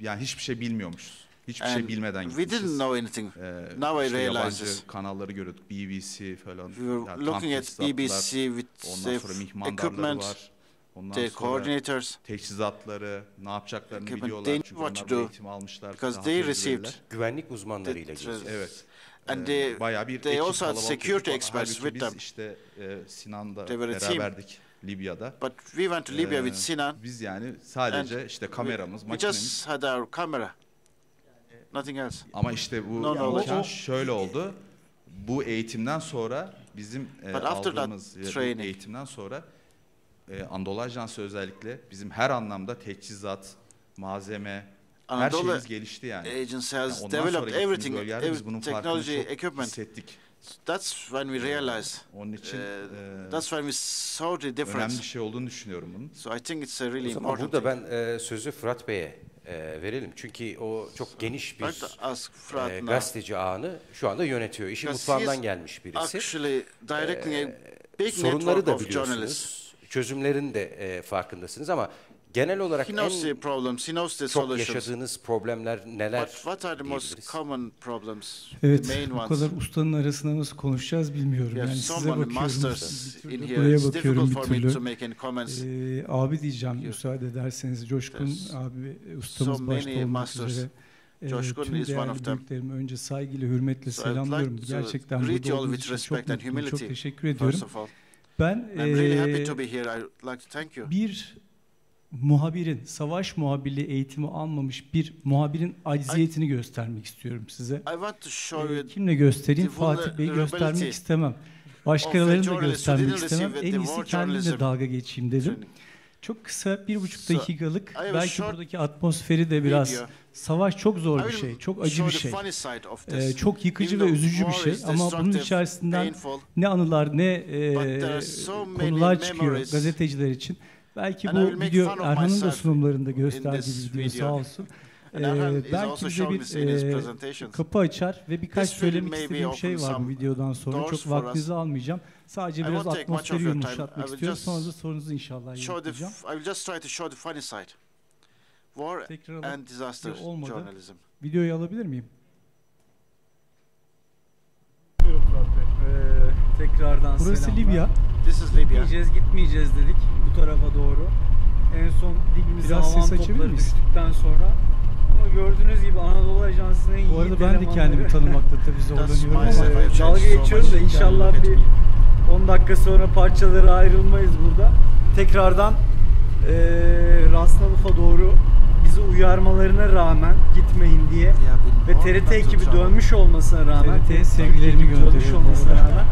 yani hiçbir şey bilmiyormuşuz. Hiçbir şey and bilmeden we gitmişiz. didn't know anything. Ee, Now I işte realize yabancı kanalları görüyorduk. BBC falan. We were Yani looking at BBC with Ondan sonra mihmandarları equipment, var. Ondan the sonra coordinators, teçhizatları, ne yapacaklarını Equipment, biliyorlar. they Çünkü what onlar to do. eğitimi almışlar. because they received, Güvenlik uzmanlarıyla the- geziyor. Evet. and Ee, they bayağı bir they ekip, also had security experts with biz them. işte e, Sinan'da beraberdik Libya'da. but we went to Libya Ee, with Sinan. Biz yani sadece işte kameramız, We makinemiz just had our camera, nothing else. ama işte bu No, no, imkan o- şöyle oldu. Bu eğitimden sonra bizim e, But after that aldığımız e, bu training- eğitimden sonra e, Anadolu Ajansı özellikle bizim her anlamda teçhizat, malzeme, her Anadolu şeyimiz gelişti yani. Agency Yani has ondan developed sonra gittiğimiz everything, bölgelerde every biz bunun farkını technology, çok equipment. hissettik. That's when we realized. Onun için Uh, e, that's when we saw the önemli difference. bir şey olduğunu düşünüyorum bunun. So I think it's a really O zaman important burada thing. ben e, sözü Fırat Bey'e e, verelim. Çünkü o çok geniş bir e, gazeteci ağını şu anda yönetiyor. Because mutfağından gelmiş birisi. Actually, big Sorunları da of journalists. biliyorsunuz. Çözümlerin de e, farkındasınız ama genel olarak He knows en the problems, he knows the çok solutions. yaşadığınız problemler neler But what are the most diyebiliriz? common problems, Evet, the main bu ones? kadar ustanın arasında nasıl konuşacağız bilmiyorum. We have Yani size bakıyorum, masters bir in türlü here. buraya It's bakıyorum difficult bir for me to türlü. make any comments. Ee, abi diyeceğim müsaade ederseniz Coşkun Yes. abi ustamız So başta many olmak masters. üzere. Ee, Coşkun tüm is one değerli of them. büyüklerimi önce saygıyla, hürmetle So I'd like selamlıyorum. to Gerçekten greet burada you all olduğunuz with için çok respect and mutluyum, çok humility, teşekkür ediyorum. First of all, Ben I'm really happy ee, to be here. I'd like to thank you. bir muhabirin, savaş muhabirliği eğitimi almamış bir muhabirin acziyetini göstermek istiyorum size. I want to show Ee, you Kimle göstereyim? Fatih Bey'i göstermek istemem. Başkalarını da göstermek istemem. En iyisi kendimle dalga geçeyim dedim. Çok kısa bir buçuk So, dakikalık I a belki buradaki atmosferi de biraz video. savaş çok I zor bir şey, çok acı bir şey. Ee, çok yıkıcı Even ve üzücü bir şey ama bunun içerisinden painful, ne anılar ne e, so konular çıkıyor gazeteciler için. Belki bu video Erhan'ın da sunumlarında gösterdiği video sağ olsun. Ee, belki bize bir e, kapı açar ve birkaç söylemek istediğim şey var bu videodan sonra. Çok vaktinizi almayacağım. Sadece biraz atmosferi yumuşatmak istiyorum. Sonra da sorunuzu inşallah yanıtlayacağım. I will just try to show the funny side. War Tekrar and disaster olmadı. journalism. videoyu alabilir miyim? Buyurun Fırat Bey. Tekrardan Burası selamlar. Libya. This is Libya. Gitmeyeceğiz, gitmeyeceğiz dedik bu tarafa doğru. En son dibimize Biraz havan ses açabilir topları miyiz? düştükten sonra. Ama gördüğünüz gibi Anadolu Ajansı'nın en Bu arada ben de elemanları- kendimi tanımakta tabii zorlanıyorum ama I've Ee, changed dalga geçiyorum da inşallah bir me. 10 dakika sonra parçalara ayrılmayız burada. Tekrardan eee Rasnalıf'a doğru bizi uyarmalarına rağmen gitmeyin diye been ve more TRT ekibi dönmüş olmasına rağmen TRT 'ye sevgilerimi dönmüş olmasına rağmen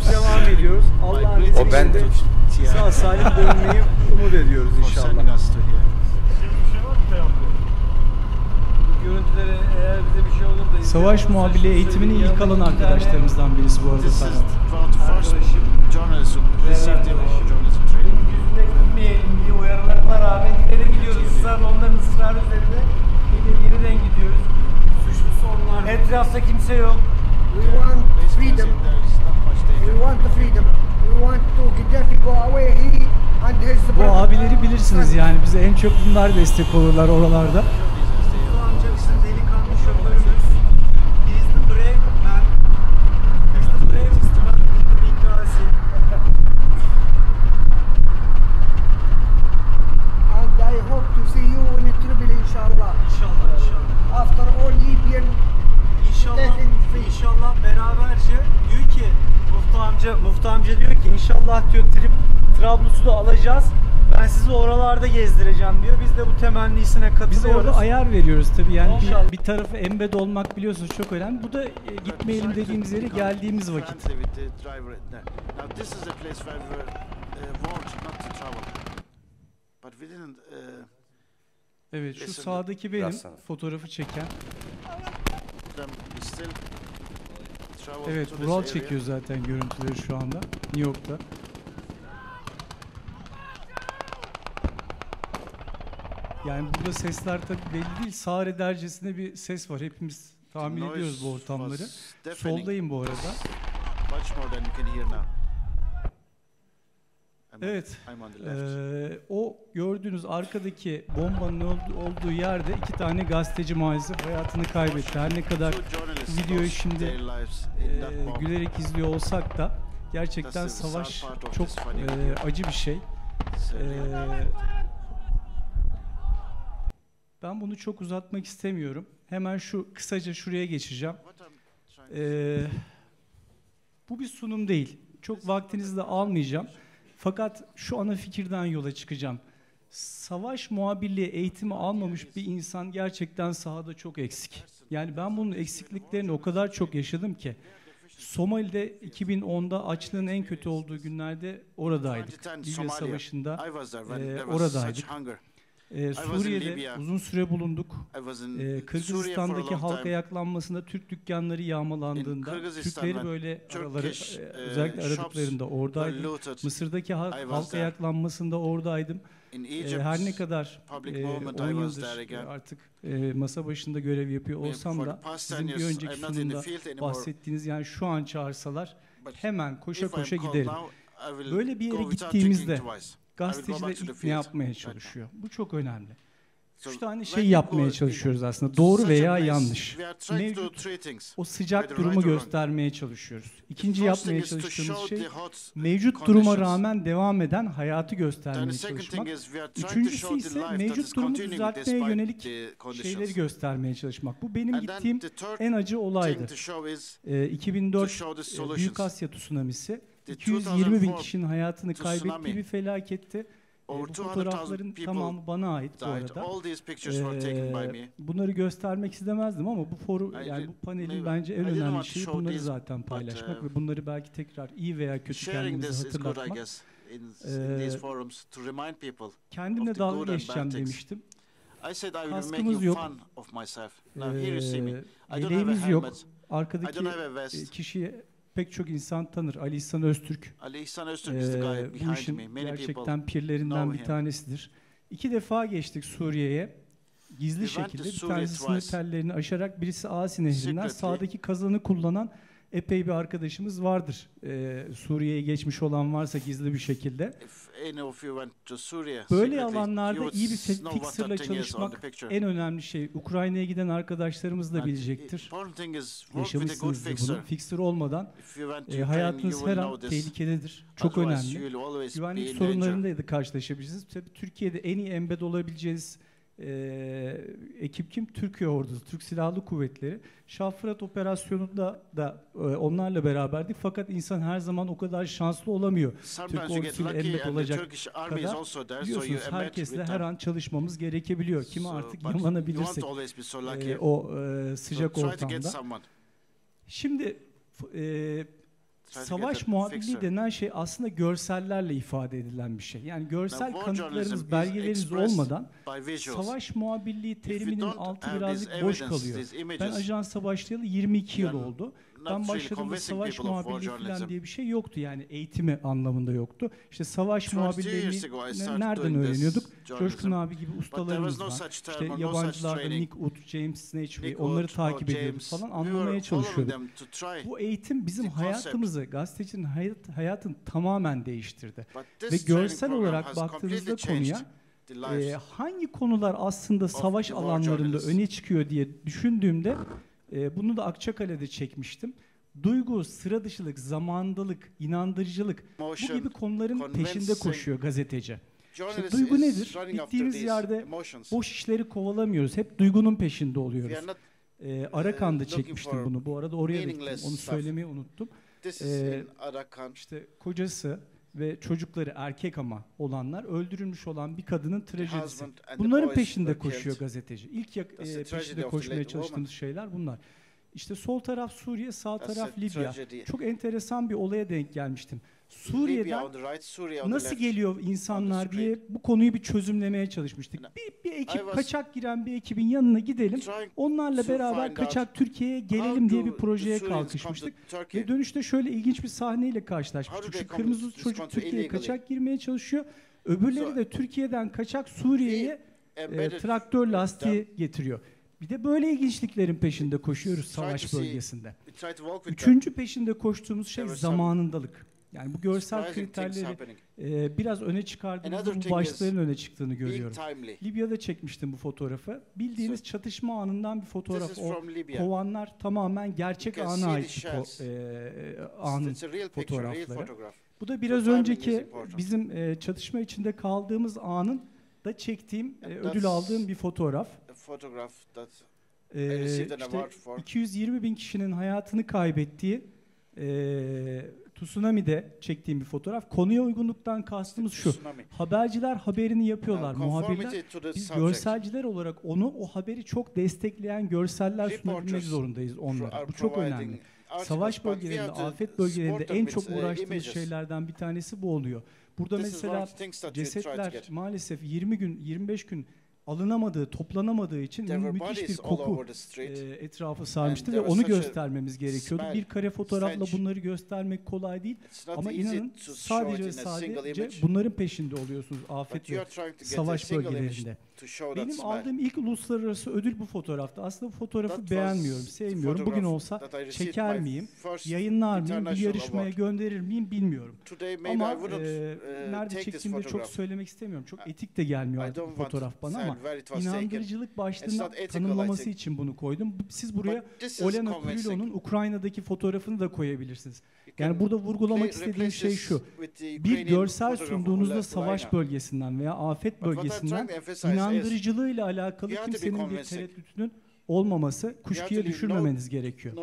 biz devam ediyoruz. Allah'ın great O bendim. izniyle sağ salim dönmeyi umut ediyoruz inşallah. Bu görüntülere eğer bize bir şey olur da Savaş muhabirliği eğitimini ilk alan arkadaşlarımızdan birisi bu arada This is one of the first journalists who received the journalism training. yüzüne gitmeyelim diye uyarılarına rağmen ileri gidiyoruz. Israrla onların ısrarı üzerinde ileri yeniden gidiyoruz. Suçlusu onlar. Etrafta kimse yok. We want Basically, freedom. there is not much We danger. want the freedom. We want to Gaddafi go away. He and his Bu brother. abileri bilirsiniz yani bize en çok bunlar destek olurlar oralarda. Bu amcasın delikanlı şoförümüz. He's the brave man. He's the bravest man in the Benghazi. And I hope to see you in Tripoli, inshallah. İnşallah inşallah. After all Libyan İnşallah, inşallah beraberce diyor ki Mufti amca, Mufti amca inşallah diyor Trip, Trablus'u da alacağız. Ben sizi oralarda gezdireceğim diyor. Biz de bu temennisine Biz katılıyoruz. orada ayar veriyoruz tabii yani İnşallah. bir, bir tarafı embed olmak biliyorsunuz çok önemli. Bu da e, gitmeyelim dediğimiz yere geldiğimiz vakit. Uh, uh, Evet şu sağdaki benim fotoğrafı çeken. Evet Vural çekiyor zaten görüntüleri şu anda New York'ta. Yani burada sesler tabii belli değil. Sağır edercesine bir ses var. Hepimiz tahmin Noise ediyoruz bu ortamları. Soldayım bu arada. Much more than you can hear now. I'm on- Evet. I'm on the left. Ee, o gördüğünüz arkadaki bombanın olduğu, yerde iki tane gazeteci maalesef hayatını kaybetti. Her ne kadar videoyu şimdi, e, gülerek izliyor olsak da gerçekten the savaş çok e, acı bir şey. Ee, ben bunu çok uzatmak istemiyorum. Hemen şu kısaca şuraya geçeceğim. Ee, bu bir sunum değil. Çok vaktinizi de almayacağım. Fakat şu ana fikirden yola çıkacağım. Savaş muhabirliği eğitimi almamış bir insan gerçekten sahada çok eksik. Yani ben bunun eksikliklerini o kadar çok yaşadım ki. Somali'de 2010'da açlığın en kötü olduğu günlerde oradaydık. 2010 Libya. Savaşı'nda was oradaydık. Ee, Suriye'de uzun süre bulunduk. Ee, Kırgızistan'daki long halk time. ayaklanmasında Türk dükkanları yağmalandığında, Türkleri böyle araları, Turkish, e, özellikle aradıklarında oradaydım. Mısır'daki ha- I was halk there. ayaklanmasında oradaydım. Ee, her ne kadar e, movement, 10 I was yıldır artık e, masa başında görev yapıyor olsam da sizin 10 bir önceki sunumda bahsettiğiniz yani şu an çağırsalar hemen koşa koşa giderim. Böyle bir yere gittiğimizde. Gazeteciler ilk ne yapmaya çalışıyor? Bu çok önemli. Üç tane şey yapmaya çalışıyoruz aslında. Doğru veya yanlış. Mevcut o sıcak durumu göstermeye çalışıyoruz. İkinci yapmaya çalıştığımız şey mevcut duruma rağmen devam eden hayatı göstermeye çalışmak. Üçüncüsü ise mevcut durumu düzeltmeye yönelik şeyleri göstermeye çalışmak. Bu benim gittiğim en acı olaydı. thing to show is Ee, 2004 e, solutions. Büyük Asya tsunamisi 220 bin 2004 kişinin hayatını kaybettiği bir felaketti. Over bu 200,000 fotoğrafların tamamı bana ait bu arada. Ee, me. bunları göstermek istemezdim ama bu forum I yani bu panelin bence en önemli şeyi bunları zaten paylaşmak uh, ve bunları belki tekrar iyi veya kötü kendimize hatırlatmak. Ee, people. Kendimle dalga geçeceğim demiştim. I said I will make Kaskımız you yok. fun of myself. Now here you see me. I don't have a yeleğimiz yok. helmet. I Arkadaki don't pek çok insan tanır. Ali İhsan Öztürk. Ali İhsan Öztürk is the guy Ee, bu işin me. Many people gerçekten pirlerinden bir tanesidir. İki defa geçtik Suriye'ye. Gizli We şekilde bir Suriye tanesi sınır twice. tellerini aşarak birisi Asi Nehri'nden sağdaki kazanı kullanan epey bir arkadaşımız vardır. Ee, Suriye'ye geçmiş olan varsa gizli bir şekilde. Syria Böyle alanlarda iyi bir fixer'la çalışmak en önemli şey. Ukrayna'ya giden arkadaşlarımız da bilecektir. Yaşamışsınızdır fixer. bunu. Fixer olmadan e, hayatınız her an tehlikededir. Çok önemli. Güvenlik sorunlarında da karşılaşabilirsiniz. Tabii Türkiye'de en iyi embed olabileceğiniz e, ekip kim? Türkiye Ordusu, Türk Silahlı Kuvvetleri. Şafrat operasyonunda da e, onlarla beraberdik. Fakat insan her zaman o kadar şanslı olamıyor. Sometimes Türk ordusuyla the olacak kadar. so Biliyorsunuz embed herkesle her an çalışmamız gerekebiliyor. Kimi So, artık yamanabilirsek so e, o e, sıcak so ortamda. Şimdi e, savaş muhabirliği denen şey aslında görsellerle ifade edilen bir şey. Yani görsel Now, belgeleriniz expressed olmadan savaş muhabirliği teriminin altı birazcık boş kalıyor. Ben images, ajansa başlayalı 22 yıl oldu. Başladığımda convincing savaş muhabirliği falan diye bir şey yoktu yani eğitimi anlamında yoktu. İşte savaş 22 years muhabirliğini nereden öğreniyorduk? Coşkun abi gibi ustalarımız var. İşte yabancılarda. Nick Wood, James Snatchway onları takip ediyoruz falan anlamaya çalışıyorduk. Bu eğitim bizim hayatımızı, gazetecinin hayat, hayatın tamamen değiştirdi. Ve görsel olarak baktığınızda konuya e, hangi konular aslında savaş alanlarında öne çıkıyor diye düşündüğümde e, bunu da Akçakale'de çekmiştim. Duygu, sıra dışılık, zamandalık, inandırıcılık bu Emotion, gibi konuların peşinde koşuyor gazeteci. Journalist duygu nedir? Gittiğimiz yerde. Boş işleri kovalamıyoruz. Hep duygunun peşinde oluyoruz. E, Arakan'da looking çekmiştim bunu. Bu arada oraya da gittim. Onu söylemeyi unuttum. Arakan. İşte kocası ve çocukları erkek ama olanlar öldürülmüş olan bir kadının trajedisi. Bunların peşinde koşuyor gazeteci. İlk yak- e, peşinde koşmaya çalıştığımız şeyler bunlar. İşte sol taraf Suriye, sağ taraf Libya. Çok enteresan bir olaya denk gelmiştim. Suriye'den nasıl geliyor insanlar diye bu konuyu bir çözümlemeye çalışmıştık. Bir, bir ekip kaçak giren bir ekibin yanına gidelim. Onlarla beraber kaçak Türkiye'ye gelelim diye bir projeye kalkışmıştık. Ve dönüşte şöyle ilginç bir sahneyle karşılaşmıştık. Şu kırmızı çocuk Türkiye'ye kaçak girmeye çalışıyor. Öbürleri de Türkiye'den kaçak Suriye'ye e, traktör lastiği getiriyor. Bir de böyle ilginçliklerin peşinde koşuyoruz savaş bölgesinde. Üçüncü peşinde koştuğumuz şey zamanındalık. Yani bu görsel kriterleri e, biraz öne çıkardığımızda bu is öne çıktığını görüyorum. Libya'da çekmiştim bu fotoğrafı. Bildiğiniz So- çatışma anından bir fotoğraf. O kovanlar tamamen gerçek ana ait shells. e, anın picture, fotoğrafları. Bu da biraz önceki bizim e, çatışma içinde kaldığımız anın da çektiğim, e, ödül aldığım bir fotoğraf. E, an işte award for. 220 bin kişinin hayatını kaybettiği e, tsunami'de çektiğim bir fotoğraf. Konuya uygunluktan kastımız şu. tsunami. Haberciler haberini yapıyorlar, Now, muhabirler. Biz görselciler olarak onu, o haberi çok destekleyen görseller sunabilmek zorundayız onlara. Bu çok önemli. Savaş bölgelerinde, afet bölgelerinde en çok uh, uğraştığımız şeylerden bir tanesi bu oluyor. Burada mesela cesetler maalesef 20 gün, 25 gün alınamadığı, toplanamadığı için There müthiş bir koku e, etrafı sarmıştı ve onu göstermemiz gerekiyordu. Bir kare fotoğrafla bunları göstermek kolay değil. Ama inanın sadece sadece bunların peşinde oluyorsunuz afet ve savaş bölgelerinde. Benim aldığım ilk uluslararası ödül bu fotoğrafta. Aslında bu fotoğrafı beğenmiyorum, sevmiyorum. Bugün olsa çeker miyim, yayınlar mıyım, bir yarışmaya gönderir miyim bilmiyorum. Ama e, nerede çektiğimde çok söylemek istemiyorum. Çok etik de gelmiyor artık bu fotoğraf to bana tell ama inandırıcılık I tanımlaması için bunu koydum. Siz buraya Olena. Krylo'nun Ukrayna'daki fotoğrafını da koyabilirsiniz. Yani burada vurgulamak istediğim şey şu. Bir görsel sunduğunuzda savaş bölgesinden veya afet bölgesinden inandırıcılığıyla alakalı kimsenin bir tereddütünün olmaması kuşkuya düşürmemeniz gerekiyor.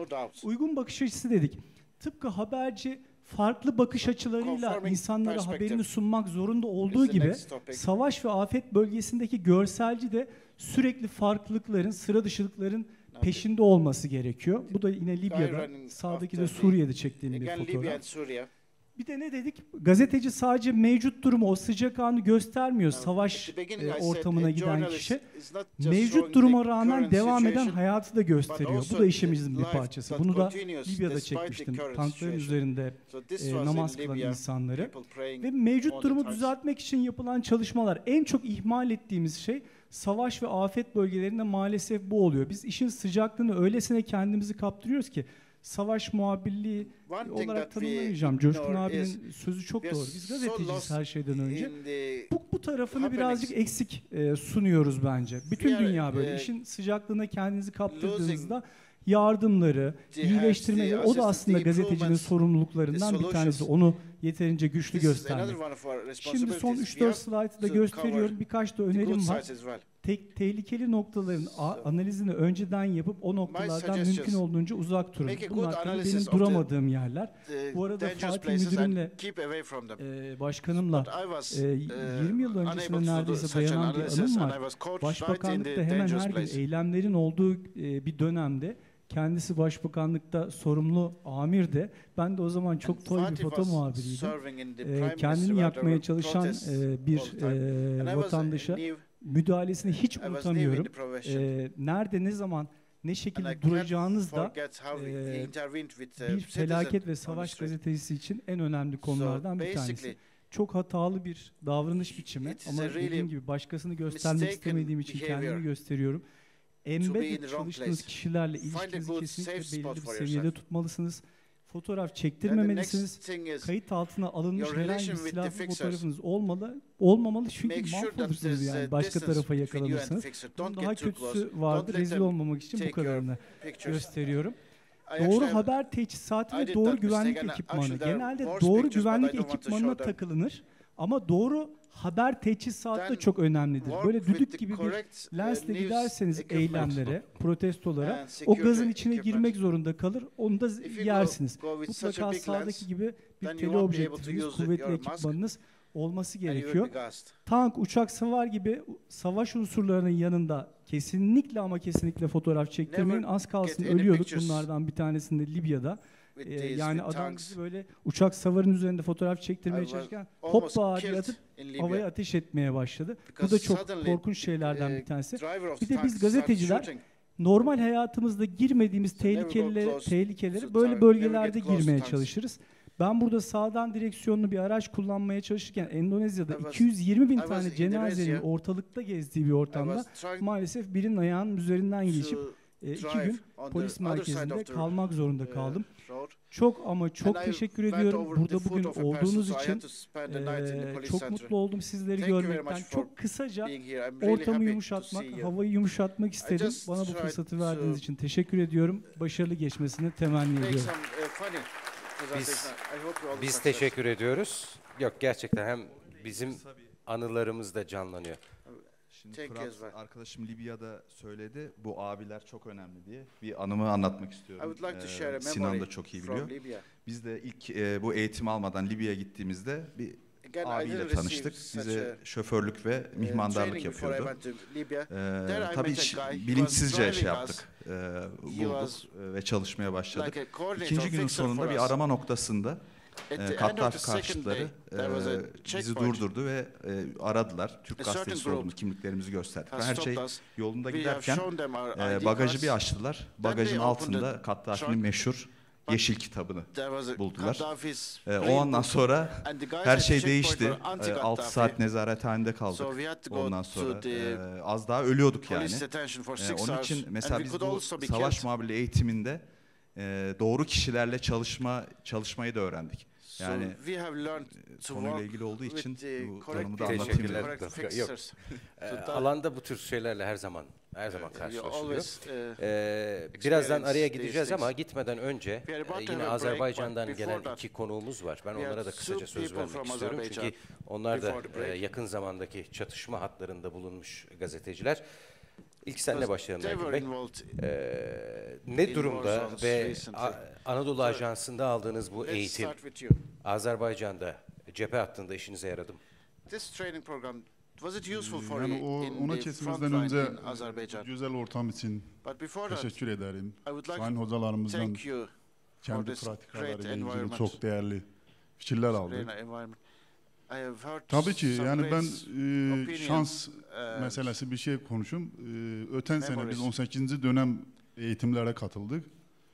Uygun bakış açısı dedik. Tıpkı haberci farklı bakış açılarıyla insanlara haberini sunmak zorunda olduğu gibi savaş ve afet bölgesindeki görselci de sürekli farklılıkların, sıra dışılıkların peşinde olması gerekiyor. Bu da yine Libya'da, sağdaki de Suriye'de çektiğim bir fotoğraf. Bir de ne dedik? Gazeteci sadece mevcut durumu, o sıcak anı göstermiyor savaş e, ortamına giden kişi. Mevcut duruma rağmen devam eden hayatı da gösteriyor. Bu da işimizin bir parçası. Bunu da Libya'da çekmiştim. Tankların üzerinde e, namaz kılan insanları. Ve mevcut durumu düzeltmek için yapılan çalışmalar en çok ihmal ettiğimiz şey savaş ve afet bölgelerinde maalesef bu oluyor. Biz işin sıcaklığını öylesine kendimizi kaptırıyoruz ki savaş muhabirliği One olarak tanımlamayacağım. Coşkun abinin sözü çok doğru. Biz gazeteciyiz her şeyden önce. Bu, bu tarafını birazcık eksik e, sunuyoruz bence. Bütün dünya böyle. e, İşin sıcaklığına kendinizi kaptırdığınızda yardımları, iyileştirmeleri, o da aslında gazetecinin sorumluluklarından bir tanesi. Onu yeterince güçlü göstermek. Şimdi son We 3-4 have slaytı da gösteriyorum. Birkaç da önerim var. Tek tehlikeli noktaların analizini önceden yapıp o noktalardan mümkün olduğunca uzak durun. Bunlar tabii benim the- duramadığım yerler. The Bu arada Fatih Müdürümle e, başkanımla was, e, uh, 20 yıl unable öncesine neredeyse dayanan bir anım var. Başbakanlıkta hemen her gün eylemlerin olduğu e, bir dönemde kendisi başbakanlıkta sorumlu amirde. Ben de o zaman çok toy bir foto muhabiriydim. E, kendini yakmaya çalışan e, bir e, vatandaşa müdahalesini hiç unutamıyorum. E, nerede ne zaman ne şekilde duracağınız da e, bir felaket ve savaş street. gazetecisi için en önemli konulardan bir tanesi. Çok hatalı bir davranış biçimi ama dediğim gibi başkasını göstermek istemediğim için kendimi gösteriyorum. Embedded çalıştığınız kişilerle ilişkinizi kesinlikle belirli bir seviyede tutmalısınız. Fotoğraf çektirmemelisiniz. Kayıt altına alınmış herhangi bir silahlı fotoğrafınız olmalı. Olmamalı çünkü sure mahvolursunuz yani a başka tarafa fixer. Bunun daha kötüsü vardı. Rezil olmamak için bu kadarını gösteriyorum. Doğru haber teçhizatı ve doğru güvenlik ekipmanı. Genelde doğru güvenlik ekipmanına takılınır. Ama doğru haber teçhizatı da çok önemlidir. Böyle düdük gibi bir uh, lensle news giderseniz eylemlere, protestolara o gazın içine girmek zorunda kalır. Onu da yersiniz. Mutlaka sağdaki gibi bir then you tele won't be able to objektifiniz, use kuvvetli ekipmanınız olması gerekiyor. Tank, uçak, savar gibi savaş unsurlarının yanında kesinlikle ama kesinlikle fotoğraf çektirmeyin. Az kalsın ölüyorduk bunlardan bir tanesinde Libya'da. Ee, yani adam bizi böyle uçak savarın üzerinde fotoğraf çektirmeye çalışırken hoppa diye atıp havaya ateş etmeye başladı. Bu because da çok suddenly, korkunç şeylerden uh, bir tanesi. Bir de biz gazeteciler normal hayatımızda girmediğimiz tehlikelere, tehlikelere böyle bölgelerde girmeye çalışırız. Ben burada sağdan direksiyonlu bir araç kullanmaya çalışırken Endonezya'da was- 220 bin tane in cenazenin ortalıkta gezdiği bir ortamda maalesef birinin ayağının üzerinden geçip e, iki gün polis merkezinde kalmak zorunda uh, kaldım. Çok ama çok teşekkür ediyorum burada bugün olduğunuz için. çok mutlu oldum sizleri görmekten. Çok kısaca ortamı yumuşatmak, havayı yumuşatmak istedim. Bana bu fırsatı verdiğiniz için teşekkür ediyorum. Başarılı geçmesini temenni ediyorum. uh, Biz success. teşekkür ediyoruz. Yok gerçekten hem bizim anılarımız da canlanıyor. Şimdi you Fırat well. arkadaşım Libya'da söyledi. Bu abiler çok önemli diye. Bir anımı anlatmak I istiyorum. would like to Ee, share a Sinan memory da çok iyi from biliyor. Libya. Biz de ilk e, bu eğitim almadan Libya'ya gittiğimizde bir Again, I abiyle tanıştık. Bize şoförlük ve uh, mihmandarlık I yapıyordu. Ee, I tabii hiç bilinçsizce şey yaptık. Ee, He bulduk e, ve çalışmaya başladık. İkinci günün sonunda bir arama noktasında e, second karşıtları e, bizi durdurdu ve e, aradılar. Türk gazetesi olduğumuz kimliklerimizi gösterdik. Her şey yolunda giderken e, bagajı bir açtılar. Bagajın altında trunk. meşhur yeşil kitabını buldular. E, o andan sonra her şey değişti. E, 6 anti-Gaddafi. saat nezarethanede kaldık. Ondan sonra e, az daha ölüyorduk yani. E, onun için mesela biz bu savaş muhabirliği eğitiminde e, doğru kişilerle çalışma çalışmayı da öğrendik. So Yani we have learned e, to konuyla ilgili olduğu için bu tanımı da anlatayım Yok. Ee, So alanda bu tür şeylerle her zaman her zaman karşılaşılıyor. uh, Ee, birazdan araya gideceğiz ama gitmeden önce e, yine Azerbaycan'dan gelen iki konuğumuz var. Ben onlara da kısaca söz vermek istiyorum. Çünkü onlar da e, yakın zamandaki çatışma hatlarında bulunmuş gazeteciler. İlk senle başlayalım Bey. Ee, ne durumda ve Anadolu Ajansı'nda aldığınız bu eğitim. Azerbaycan'da cephe hattında işinize yaradı mı? For Yani o ona front önce güzel ortam için teşekkür ederim. Sayın hocalarımızdan kendi pratikalarıyla ilgili çok değerli fikirler aldık. Tabii ki yani ben e, şans and meselesi bir şey konuşum. E, öten sene biz memories. 18. dönem eğitimlere katıldık.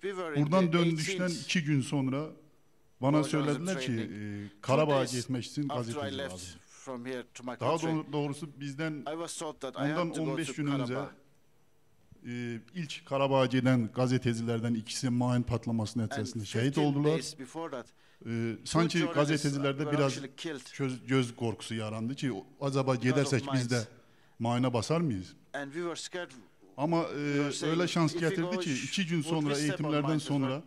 Buradan döndükten 18th iki gün sonra bana söylediler ki e, Karabağ'a gitmek için gazeteci lazım. Daha doğrusu bizden go 15 to gün önce e, ilk Karabağ'a giden gazetecilerden ikisi mayın patlaması neticesinde şehit 15 oldular. E, two sanki gazetecilerde biraz göz, göz korkusu yarandı ki acaba gidersek biz de mayına basar mıyız? Ama e, öyle şans getirdi ki iki gün sonra eğitimlerden sonra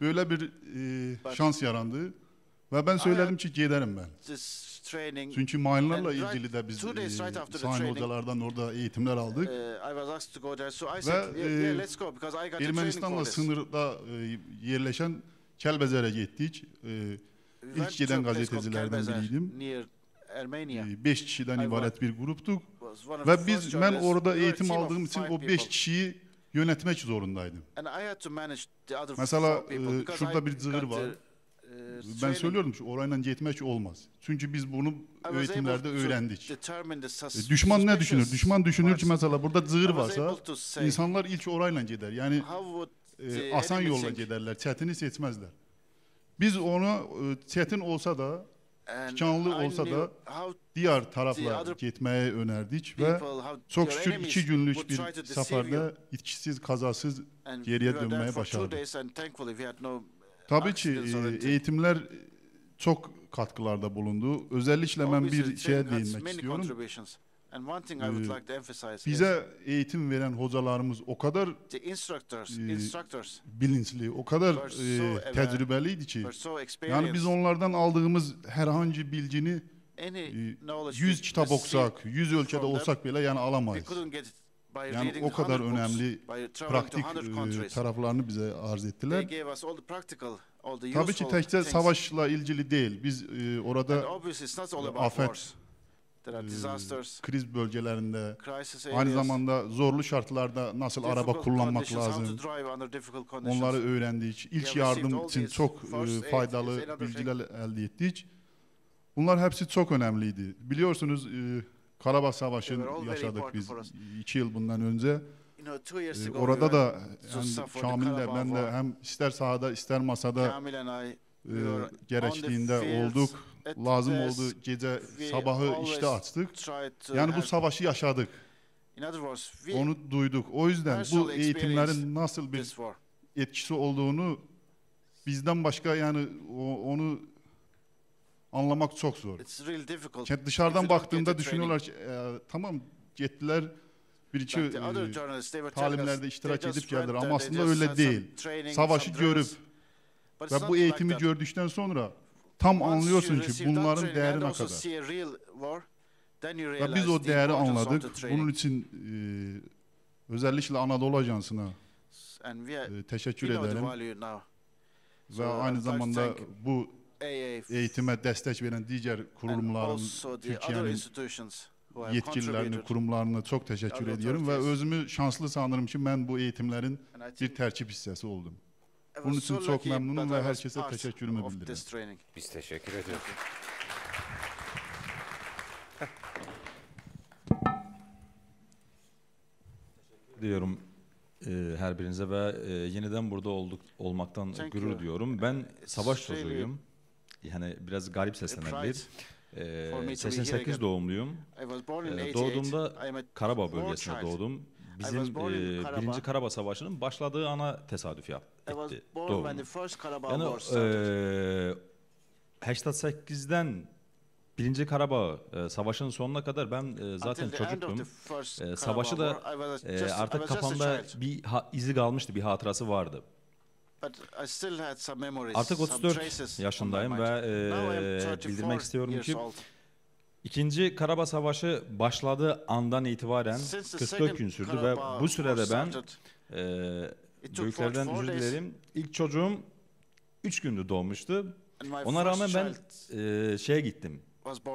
böyle bir e, şans yarandı. Ve ben söyledim ki giderim ben. Çünkü right- ilgili de biz e, training, hocalardan orada eğitimler aldık. uh, Ve e, Ermenistan'la sınırda e, yerleşen Kelbezer'e gittik. E, We ilk giden gazetecilerden biriydim. Near Armenia. e, beş kişiden ibaret bir gruptuk. Ve biz ben orada eğitim aldığım için o beş kişiyi yönetmek zorundaydım. Mesela, e, şurada bir zığır var. uh, Ben söylüyorum ki orayla gitmek olmaz. Çünkü biz bunu to öğrendik. E, Düşman ne düşünür? Düşman düşünür ki mesela burada zığır varsa insanlar ilk orayla gider. Yani e, the asan enemy yolla giderler, çetini seçmezler. Biz onu e, çetin olsa da tikanlı olsa da diğer tarafla gitmeye önerdik ve çok şükür iki günlük bir seferde you. etkisiz, kazasız geriye dönmeye başardık. no Tabii ki e, eğitimler çok katkılarda bulundu. Özellikle ben bir şeye değinmek istiyorum. Contributions. And one thing I would Ee, like to emphasize is Bize eğitim veren hocalarımız o kadar the instructors, e, instructors bilinçli, o kadar e, tecrübeliydi ki. Yani biz onlardan aldığımız herhangi bilgini Any e, knowledge 100 we kitap okusak, 100 ölçüde from them, olsak bile yani alamayız. Yani o kadar 100 books, önemli Praktik 100 e, countries. taraflarını bize arz ettiler. Tabii ki things. savaşla ilgili değil. Biz e, orada afet. There are e, disasters, kriz bölgelerinde crisis aynı areas, zamanda zorlu şartlarda nasıl araba difficult kullanmak conditions, how lazım. to drive under difficult conditions. Onları öğrendik. We İlk have received yardım all için these çok first e, aid is faydalı another bilgiler elde ettik. Bunlar hepsi çok önemliydi. Biliyorsunuz e, Karabağ They were all Savaşı'nı very yaşadık important biz for us. iki yıl bundan önce. You know, two years E, ago Orada we da to yani suffer the Kamil de Karabakh ben de War. hem ister sahada ister masada Kamil and I, e, the gerektiğinde olduk. Lazım oldu gece sabahı işte açtık. Yani bu savaşı yaşadık. Onu duyduk. O yüzden bu eğitimlerin nasıl bir etkisi olduğunu bizden başka yani onu anlamak çok zor. Really dışarıdan baktığında düşünüyorlar ki "E, tamam gittiler bir iki e, talimlerde iştirak edip geldiler ama aslında öyle değil. Savaşı görüp ve bu eğitimi gördükten sonra tam anlıyorsun ki bunların değeri ne kadar. Ve biz o değeri anladık. Bunun için e, özellikle Anadolu Ajansı'na e, teşekkür ederim. Ve aynı to zamanda bu eğitime destek veren diğer kurumların, Türkiye'nin contributed. kurumlarına çok teşekkür ediyorum ve özümü şanslı sanırım ki ben bu eğitimlerin bir terkip hissesi oldum. Bunun için çok memnunum ve herkese teşekkürümü bildiririm. Biz teşekkür ediyoruz. diyorum e, her birinize ve e, yeniden burada olduk olmaktan Thank gurur you. duyuyorum. Ben savaş çocuğuyum. Yani biraz garip seslenebilir. E, here 88 again. doğumluyum. 88. doğduğumda Karabağ bölgesinde doğdum. Bizim e, birinci Karabağ Savaşı'nın başladığı ana tesadüf yap, I was etti. Karabakh Yani e, 88'den birinci Karabağ e, Savaşı'nın sonuna kadar ben e, zaten çocuktum. E, savaşı da e, artık kafamda bir ha- izi kalmıştı, bir hatırası vardı. Artık some 34 traces on my yaşındayım ve e, 34 bildirmek istiyorum ki. İkinci Karabağ Savaşı başladığı andan itibaren Since the 44 second gün sürdü ve bu sürede ben e, büyüklerden 44 özür dilerim. İlk çocuğum 3 gündü doğmuştu. Ona rağmen ben e, şeye gittim.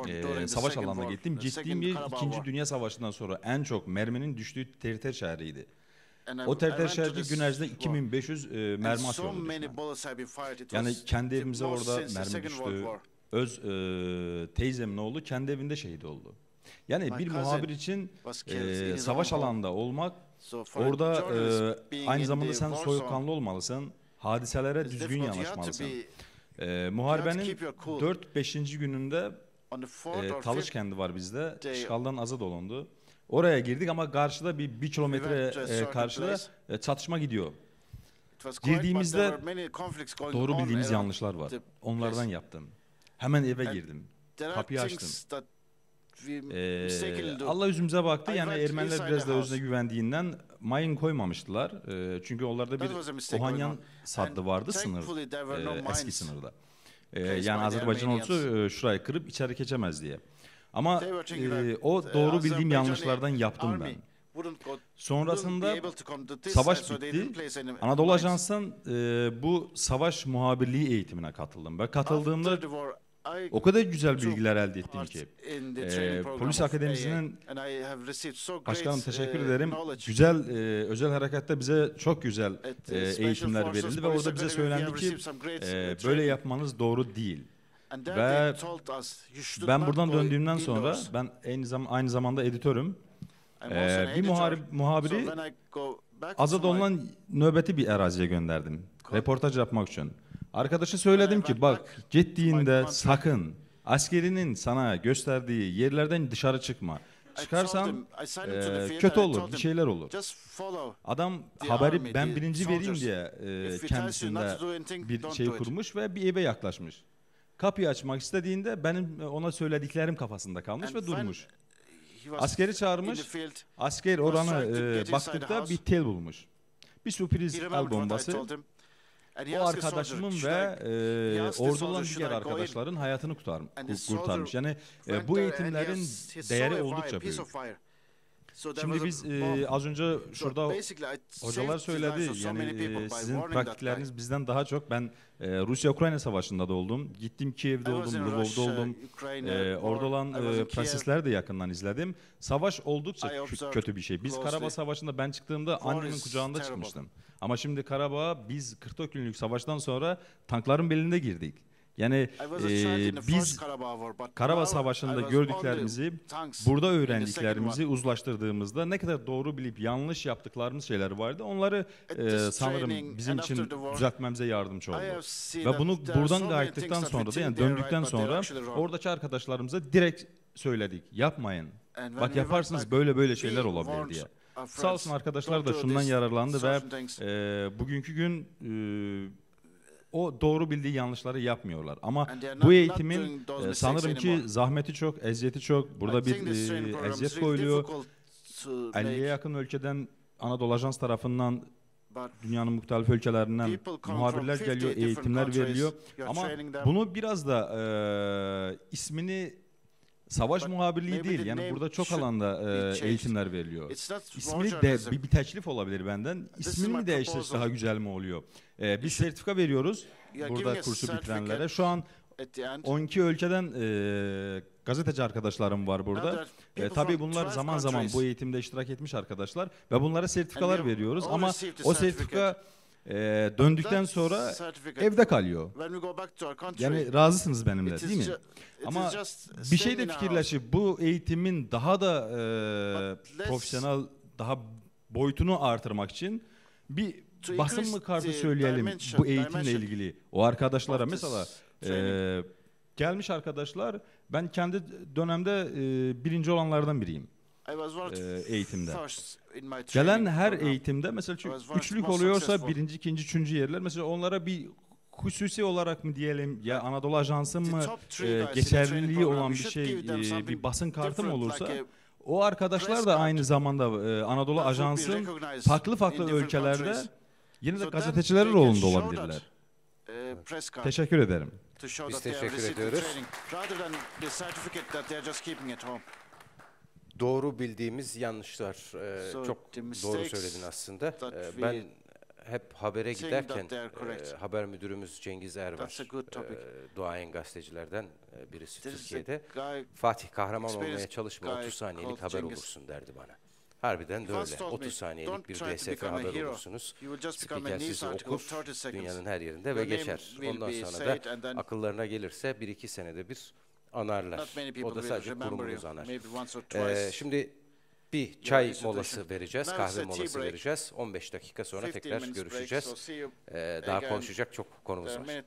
e, savaş alanına gittim. Gittiğim Karabağ 2. War. Dünya Savaşı'ndan sonra en çok merminin düştüğü Terter şehriydi. O Terter şehri war. 2500 e, mermi atıyordu Yani kendi evimize orada mermi düştü. Öz e, teyzemin oğlu kendi evinde şehit oldu. Yani bir muhabir için e, savaş alanında olmak orada e, aynı zamanda sen soyukkanlı olmalısın. Hadiselere düzgün yanaşmalısın. E, muharebenin keep your cool. 4-5. gününde e, Talış kendi var bizde. İşgaldan azad olundu. Oraya girdik ama karşıda bir, bir kilometre e, karşıda e, çatışma gidiyor. Girdiğimizde Doğru bildiğimiz yanlışlar var. Onlardan yaptım. Hemen eve girdim. Kapıyı açtım. Ee. Allah yüzümüze baktı. Yani Ermeniler biraz the da house. özüne güvendiğinden mayın koymamıştılar. Ee, çünkü onlarda bir Ohanyan saddı vardı sınır. no ee, eski sınırda. Ee, yani Azerbaycan olsa e, şurayı kırıp içeri geçemez diye. Ama e, o doğru bildiğim yanlışlardan yaptım ben. Sonrasında savaş bitti. Anadolu. Ajans'tan e, bu savaş muhabirliği eğitimine katıldım. Ve katıldığımda O kadar güzel bilgiler elde ettim ki. program polis akademisinin Başkanım teşekkür ederim. Güzel e, özel harekatta bize çok güzel e, eğitimler verildi ve orada bize söylendi ki e, böyle yapmanız doğru değil. Ve they told us, "You should ben buradan döndüğümden sonra indoors." ben aynı, zam aynı zamanda editörüm. Ee, bir so muhabiri azad olunan nöbeti bir araziye gönderdim. Reportaj yapmak için. Arkadaşa söyledim ki bak gittiğinde sakın askerinin sana gösterdiği yerlerden dışarı çıkma. Çıkarsan e, kötü olur, bir şeyler olur. Adam haberi ben birinci vereyim diye e, kendisinde bir şey kurmuş ve bir eve yaklaşmış. Kapıyı açmak istediğinde benim ona söylediklerim kafasında kalmış ve durmuş. Askeri çağırmış. Asker oranı e, baktıkta bir tel bulmuş. Bir sürpriz el bombası. told him. And he O arkadaşımın "Should ve I-" He e, orada olan "Should diğer I go in?" arkadaşların hayatını kurtar, kurtarmış. Yani e, bu eğitimlerin değeri oldukça büyük. Şimdi biz e, az önce şurada hocalar söyledi yani e, sizin praktikleriniz bizden daha çok ben e, Rusya-Ukrayna savaşında da oldum. Gittim Kiev'de oldum, Lvov'da oldum. E, orada olan e, prosesleri de yakından izledim. Savaş oldukça kötü bir şey. Biz. Karabağ Savaşı'nda ben çıktığımda annemin kucağında çıkmıştım. Ama şimdi Karabağ'a biz 44 günlük savaştan sonra tankların belinde girdik. Yani e, biz Karabağ Savaşı'nda gördüklerimizi burada öğrendiklerimizi uzlaştırdığımızda ne kadar doğru bilip yanlış yaptıklarımız şeyler vardı. Onları e, sanırım bizim için düzeltmemize yardımcı oldu. Ve bunu so buradan gayettikten sonra da yani döndükten sonra oradaki arkadaşlarımıza direkt söyledik. Yapmayın. Bak yaparsınız böyle böyle şeyler olabilir diye. Sağ olsun arkadaşlar da şundan yararlandı ve e, bugünkü gün e, o doğru bildiği yanlışları yapmıyorlar. Ama bu eğitimin e, sanırım ki zahmeti çok, eziyeti çok. Burada bir e, eziyet koyuluyor. difficult to 50'ye make, yakın ülkeden Anadolu Ajans tarafından dünyanın muhtelif ülkelerinden muhabirler geliyor, 50 different eğitimler veriliyor. Ama bunu biraz da e, ismini savaş But muhabirliği maybe değil. the Yani name burada çok should alanda be e, changed. eğitimler veriliyor. It's not war İsmini de journalism. bir, bir teklif olabilir benden. This is İsmini mi değiştirsek proposal. daha güzel mi oluyor? E, biz sertifika veriyoruz are burada a kursu bitirenlere. certificate Şu an at the end. 12 ülkeden e, gazeteci arkadaşlarım var Now burada. are E, people tabii from bunlar 12 zaman zaman countries. bu eğitimde iştirak etmiş arkadaşlar ve bunlara sertifikalar And veriyoruz all ama received o sertifika e, döndükten sonra evde kalıyor. Yani razısınız benimle değil mi? Ama bir şey de fikirleşip bu eğitimin daha da e, profesyonel, daha boyutunu artırmak için bir basın mı kartı söyleyelim bu eğitimle ilgili o arkadaşlara mesela e, gelmiş arkadaşlar ben kendi dönemde e, birinci olanlardan biriyim. E, eğitimde. Gelen her eğitimde mesela çünkü üçlük oluyorsa birinci, ikinci, üçüncü yerler mesela onlara bir hususi olarak mı diyelim ya Anadolu Ajansı'nın The mı e, geçerliliği olan bir şey e, bir basın kartı mı olursa o arkadaşlar da aynı zamanda e, Anadolu recognized farklı farklı ülkelerde yine de So then gazeteciler they can rolunda show olabilirler. card. Teşekkür ederim. Biz teşekkür ediyoruz. Doğru bildiğimiz yanlışlar. Ee, So çok doğru söyledin aslında. we ben hep habere giderken e, haber müdürümüz Cengiz Er var. Ee, duayen gazetecilerden e, birisi There Türkiye'de. Fatih kahraman olmaya çalışma guy 30 saniyelik haber Cengiz. olursun derdi bana. Harbiden de öyle. told me, 30 saniyelik "Don't bir DSF haber olursunuz. Spiker sizi okur 30 seconds. dünyanın her yerinde ve geçer. Ondan sonra da akıllarına gelirse bir iki senede bir anarlar. O da sadece you. anar. Ee, şimdi bir çay molası vereceğiz, kahve molası vereceğiz. 15 dakika sonra 15 tekrar görüşeceğiz. Ee, daha konuşacak çok konumuz var.